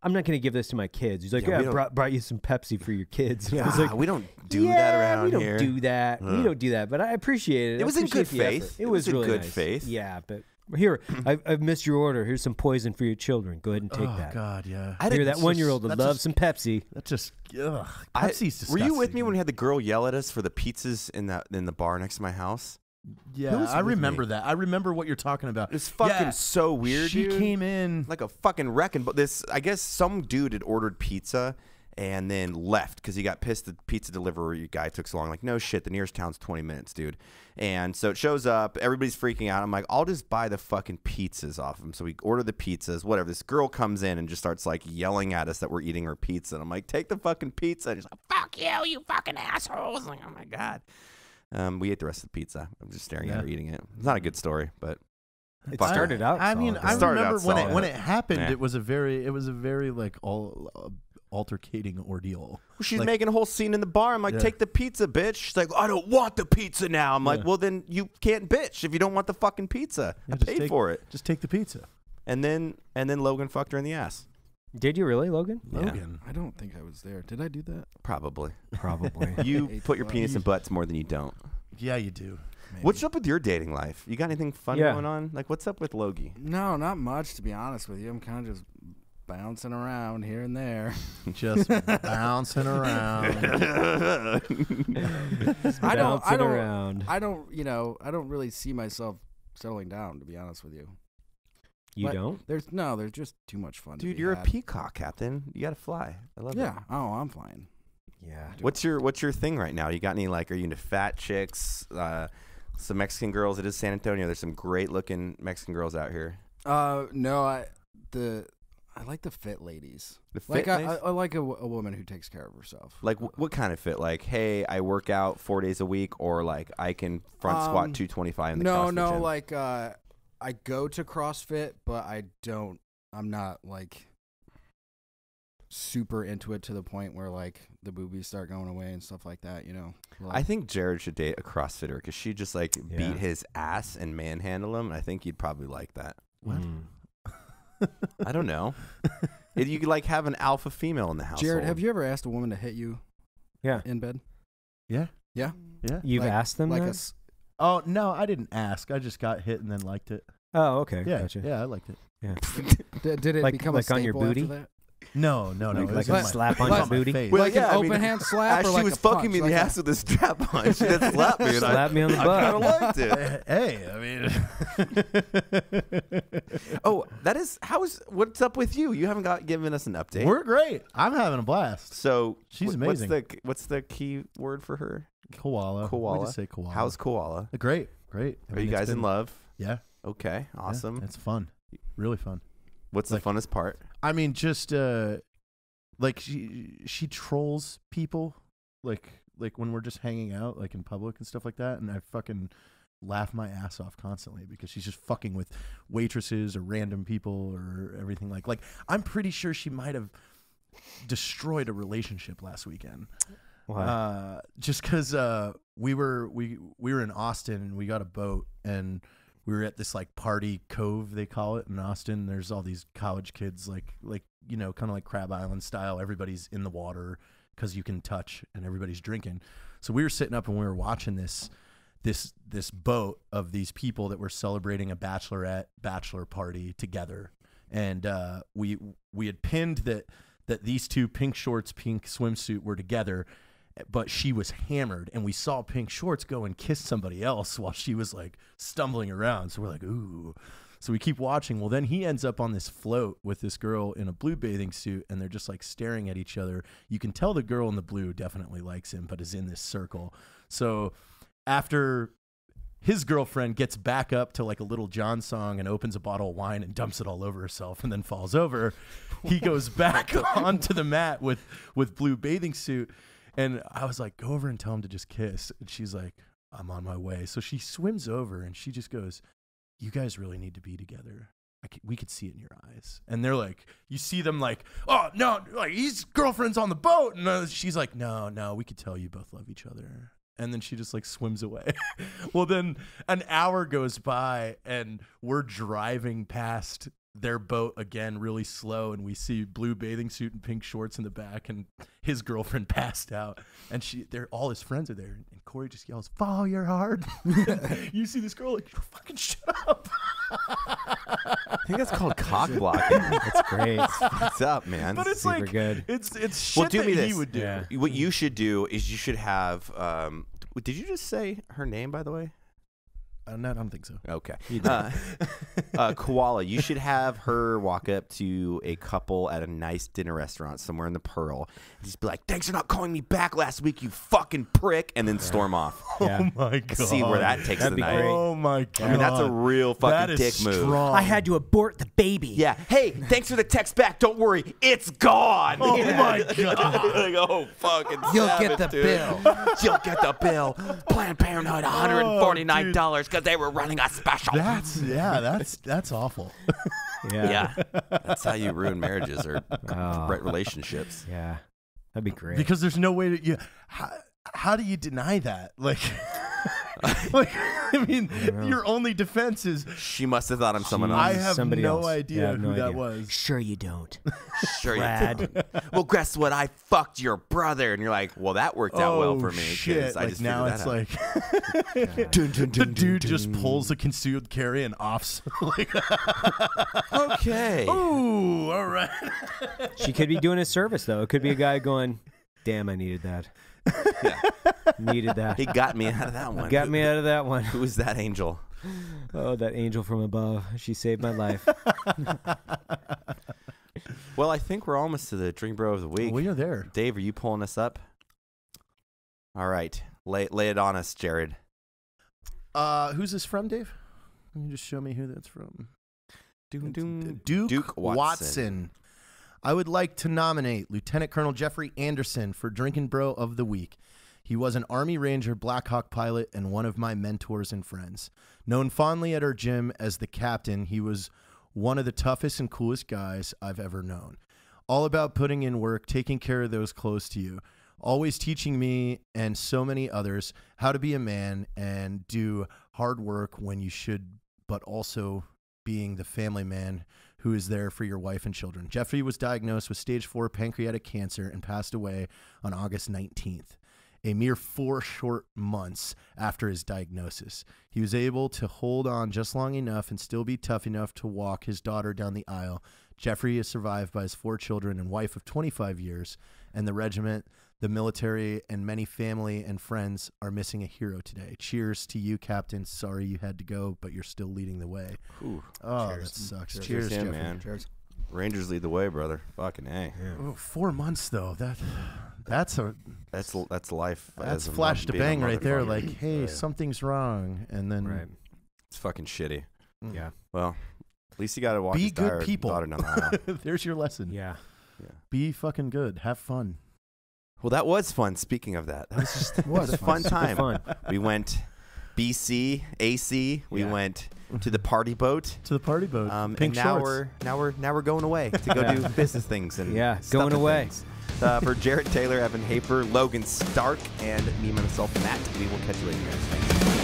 I'm not going to give this to my kids. He's like, Yeah, yeah, I brought, brought you some Pepsi for your kids. And <laughs> I was like, we don't do yeah, that around here. we don't here. do that. We don't do that. But I appreciate it. It was in good faith. It It was was in good nice. faith. Yeah, but Here, I've, I've missed your order. Here's some poison for your children. Go ahead and take oh that. God, yeah. I Here, didn't- that one year old that's would love just- some Pepsi. That just ugh. I- Pepsi's were you with me when we had the girl yell at us for the pizzas in that in the bar next to my house? Yeah, I remember me? that. I remember what you're talking about. It's fucking Yeah, so weird. She dude. came in. like a fucking wrecking. But this, I guess, some dude had ordered pizza and then left because he got pissed. The pizza delivery guy took so long. Like, no shit, the nearest town's twenty minutes, dude. And so it shows up. Everybody's freaking out. I'm like, I'll just buy the fucking pizzas off him. So we order the pizzas. Whatever. This girl comes in and just starts like yelling at us that we're eating her pizza. And I'm like, take the fucking pizza. And she's like, fuck you, you fucking assholes. I'm like, oh my god. Um, we ate the rest of the pizza. I'm just staring at her eating it. It's not a good story, but It Fuck. started out. I mean, I remember out when it when it happened. Yeah. It was a very it was a very like all uh, altercating ordeal. Well, she's Like- making a whole scene in the bar. I'm like, Yeah. take the pizza, bitch. She's like, I don't want the pizza now. I'm like, well, then you can't bitch if you don't want the fucking pizza. Yeah, I paid take- for it. Just take the pizza, And then and then Logan fucked her in the ass. Did you really, Logan? Yeah. Logan. I don't think I was there. Did I do that? Probably. Probably. <laughs> You put your penis in butts more than you don't. Yeah, you do. Maybe. What's up with your dating life? You got anything fun Yeah. going on? Like, what's up with Logie? No, not much to be honest with you. I'm kind of just bouncing around here and there. <laughs> Just bouncing around. I don't. I don't. around. I don't. You know. I don't really see myself settling down. To be honest with you. You But don't? There's no. There's just too much fun. to Dude, be you're a peacock, Captain. You got to fly. I love Yeah. it. Oh, I'm flying. Yeah. What's your What's your thing right now? You got any like? Are you into fat chicks? Uh, some Mexican girls. It is San Antonio. There's some great looking Mexican girls out here. Uh, no. I the. I like the fit ladies. The Like fit I, ladies? I, I like a woman who takes care of herself. Like wh- what kind of fit? Like, hey, I work out four days a week, or like I can front squat Um, two twenty five in the no, CrossFit no. gym? Like uh, I go to CrossFit, but I don't. I'm not like super into it to the point where like the boobies start going away and stuff like that. You know. Like, I think Jarred should date a CrossFitter because she just like Yeah. beat his ass and manhandle him. And I think you'd probably like that. What? Mm. I don't know. <laughs> If you could like have an alpha female in the house. Jarred, have you ever asked a woman to hit you Yeah. in bed? Yeah. Yeah. Yeah. You've Like- asked them like that? s- Oh no, I didn't ask. I just got hit and then liked it. Oh, okay. Yeah. Gotcha. Yeah, I liked it. did, <laughs> did it Like- become like a on your staple after booty? that? No, no, no. Like- it like was a my- slap on it your booty? face. Well, like yeah, I an mean, open hand slap As or she like was a fucking punch, me in the like a- ass with a strap on, she did <laughs> slap me. And I, Slap me on the butt. I kind of liked it. <laughs> hey, I mean, <laughs> Oh, that is how is what's up with you? You haven't got given us an update. we're great. I'm having a blast. so She's wh- amazing. What's the what's the key word for her? Koala. Koala. We just say koala. How's koala? Uh, great? Great. I Are mean, you it's guys in love? Yeah. Okay, yeah, awesome. it's fun. Really fun. What's like- the funnest part? I mean, just uh, like she she trolls people, like like when we're just hanging out, like in public and stuff like that, and I fucking laugh my ass off constantly because she's just fucking with waitresses or random people or everything like like I'm pretty sure she might have destroyed a relationship last weekend. Wow. Uh, just because uh, we were we we were in Austin and we got a boat and we were at this like party cove they call it in Austin. There's all these college kids like like you know kind of like Crab Island style. Everybody's in the water because you can touch and everybody's drinking. So we were sitting up and we were watching this this this boat of these people that were celebrating a bachelorette bachelor party together and uh, we we had pinned that that these two pink shorts pink swimsuit were together but she was hammered and we saw pink shorts go and kiss somebody else <laughs> while she was like stumbling around. So we're like ooh. So we keep watching. Well then he ends up on this float with this girl in a blue bathing suit and they're just like staring at each other. You can tell the girl in the blue definitely likes him but is in this circle. So after his girlfriend gets back up to like a little John song and opens a bottle of wine and dumps it all over herself and then falls over. He goes <laughs> back <laughs> onto the mat with with blue bathing suit and I was like, "Go over and tell him to just kiss." And she's like, "I'm on my way." So she swims over and she just goes, "You guys really need to be together." We could see it in your eyes, and they're like, you see them like, oh no, like his girlfriend's on the boat, and uh, she's like, no, no, we could tell you both love each other, and then she just like swims away. <laughs> well, then an hour goes by, and we're driving past their boat again really slow and we see blue bathing suit and pink shorts in the back and his girlfriend <laughs> passed out and she they're all his friends are there and Corey just yells follow your heart <laughs> you see this girl like fucking shut up <laughs> I think that's called cock blocking. That's great. What's up, man? but it's super like good. it's it's shit well, do that me he would do Yeah. What you should do is you should have. Um, did you just say her name, by the way? Uh, no, I don't think so Okay. Uh, <laughs> uh, Koala, you should have her walk up to a couple at a nice dinner restaurant somewhere in the Pearl and just be like, thanks for not calling me back last week, you fucking prick, and then storm off. <laughs> oh my god See where that takes That'd the night. great. oh my god I mean, that's a real fucking is dick move. I had to abort the baby. Yeah. Hey, thanks for the text back. Don't worry, it's gone. Oh my <laughs> god. like, oh, fucking. You'll savage, get the dude. bill. You'll get the bill. Planned Parenthood, $149 because they were running a special. That's yeah, that's that's awful. <laughs> Yeah. yeah. That's how you ruin marriages or Oh. relationships. Yeah. That'd be great. because there's no way to you. How, how do you deny that? Like, <laughs> like I mean, your only defense is She must have thought I'm someone else. I have Somebody no else. idea Yeah, I have who no that idea. was. Sure you don't. <laughs> sure you Brad. did. Well, guess what? I fucked your brother. And you're like, well, that worked out well Oh, for me. 'cause Shit! I like just now it's out. like <laughs> Dun, dun, the dude dun, just dun. pulls a concealed carry and offs. like, Okay. ooh, all right. She could be doing a service though. It could be a guy going, "Damn, I needed that. <laughs> needed that. He got me out of that one. Got me out of that one. Who was that angel? Oh, that angel from above. She saved my life. <laughs> Well, I think we're almost to the Drink Bro of the Week. We are there. Dave, are you pulling us up? All right. Lay, lay it on us, Jarred. Uh, who's this from, Dave? Can you just show me who that's from? Doom, It's doom. Duke, Duke Watson. Watson. I would like to nominate Lieutenant Colonel Jeffrey Anderson for Drinking Bro of the Week. He was an Army Ranger Black Hawk pilot and one of my mentors and friends. Known fondly at our gym as the captain, he was one of the toughest and coolest guys I've ever known. All about putting in work, taking care of those close to you, always teaching me and so many others how to be a man and do hard work when you should, but also being the family man who is there for your wife and children. Jeffrey was diagnosed with stage four pancreatic cancer and passed away on August 19th, a mere four short months after his diagnosis. He was able to hold on just long enough and still be tough enough to walk his daughter down the aisle. Jeffrey is survived by his four children and wife of 25 years, and the regiment, the military, and many family and friends are missing a hero today. Cheers to you, Captain. Sorry you had to go, but you're still leading the way. Ooh. Oh, Cheers. that sucks. Cheers. Cheers, Cheers him, man. Cheers. Rangers lead the way, brother. Fucking A. Oh, four months though. That that's a That's that's life. that's as a flash to bang right there. Like, hey, Yeah. something's wrong, and then right. It's fucking shitty. Mm. Yeah. Well, at least you got to walk Be his good people. daughter down the aisle. there's your lesson. Yeah. Be fucking good. Have fun. Well, that was fun. Speaking of that, that was just <laughs> it Was was a fun. fun time. Fun. We went BC, AC. We Yeah. went to the party boat. To the party boat. Um, Pink and now shorts. we're now we're now we're going away to go Yeah. do business things and Yeah, going away. Uh, for Jarred Taylor, Evan Hafer, Logan Stark, and me myself Mat. We will catch you later, guys. Thanks.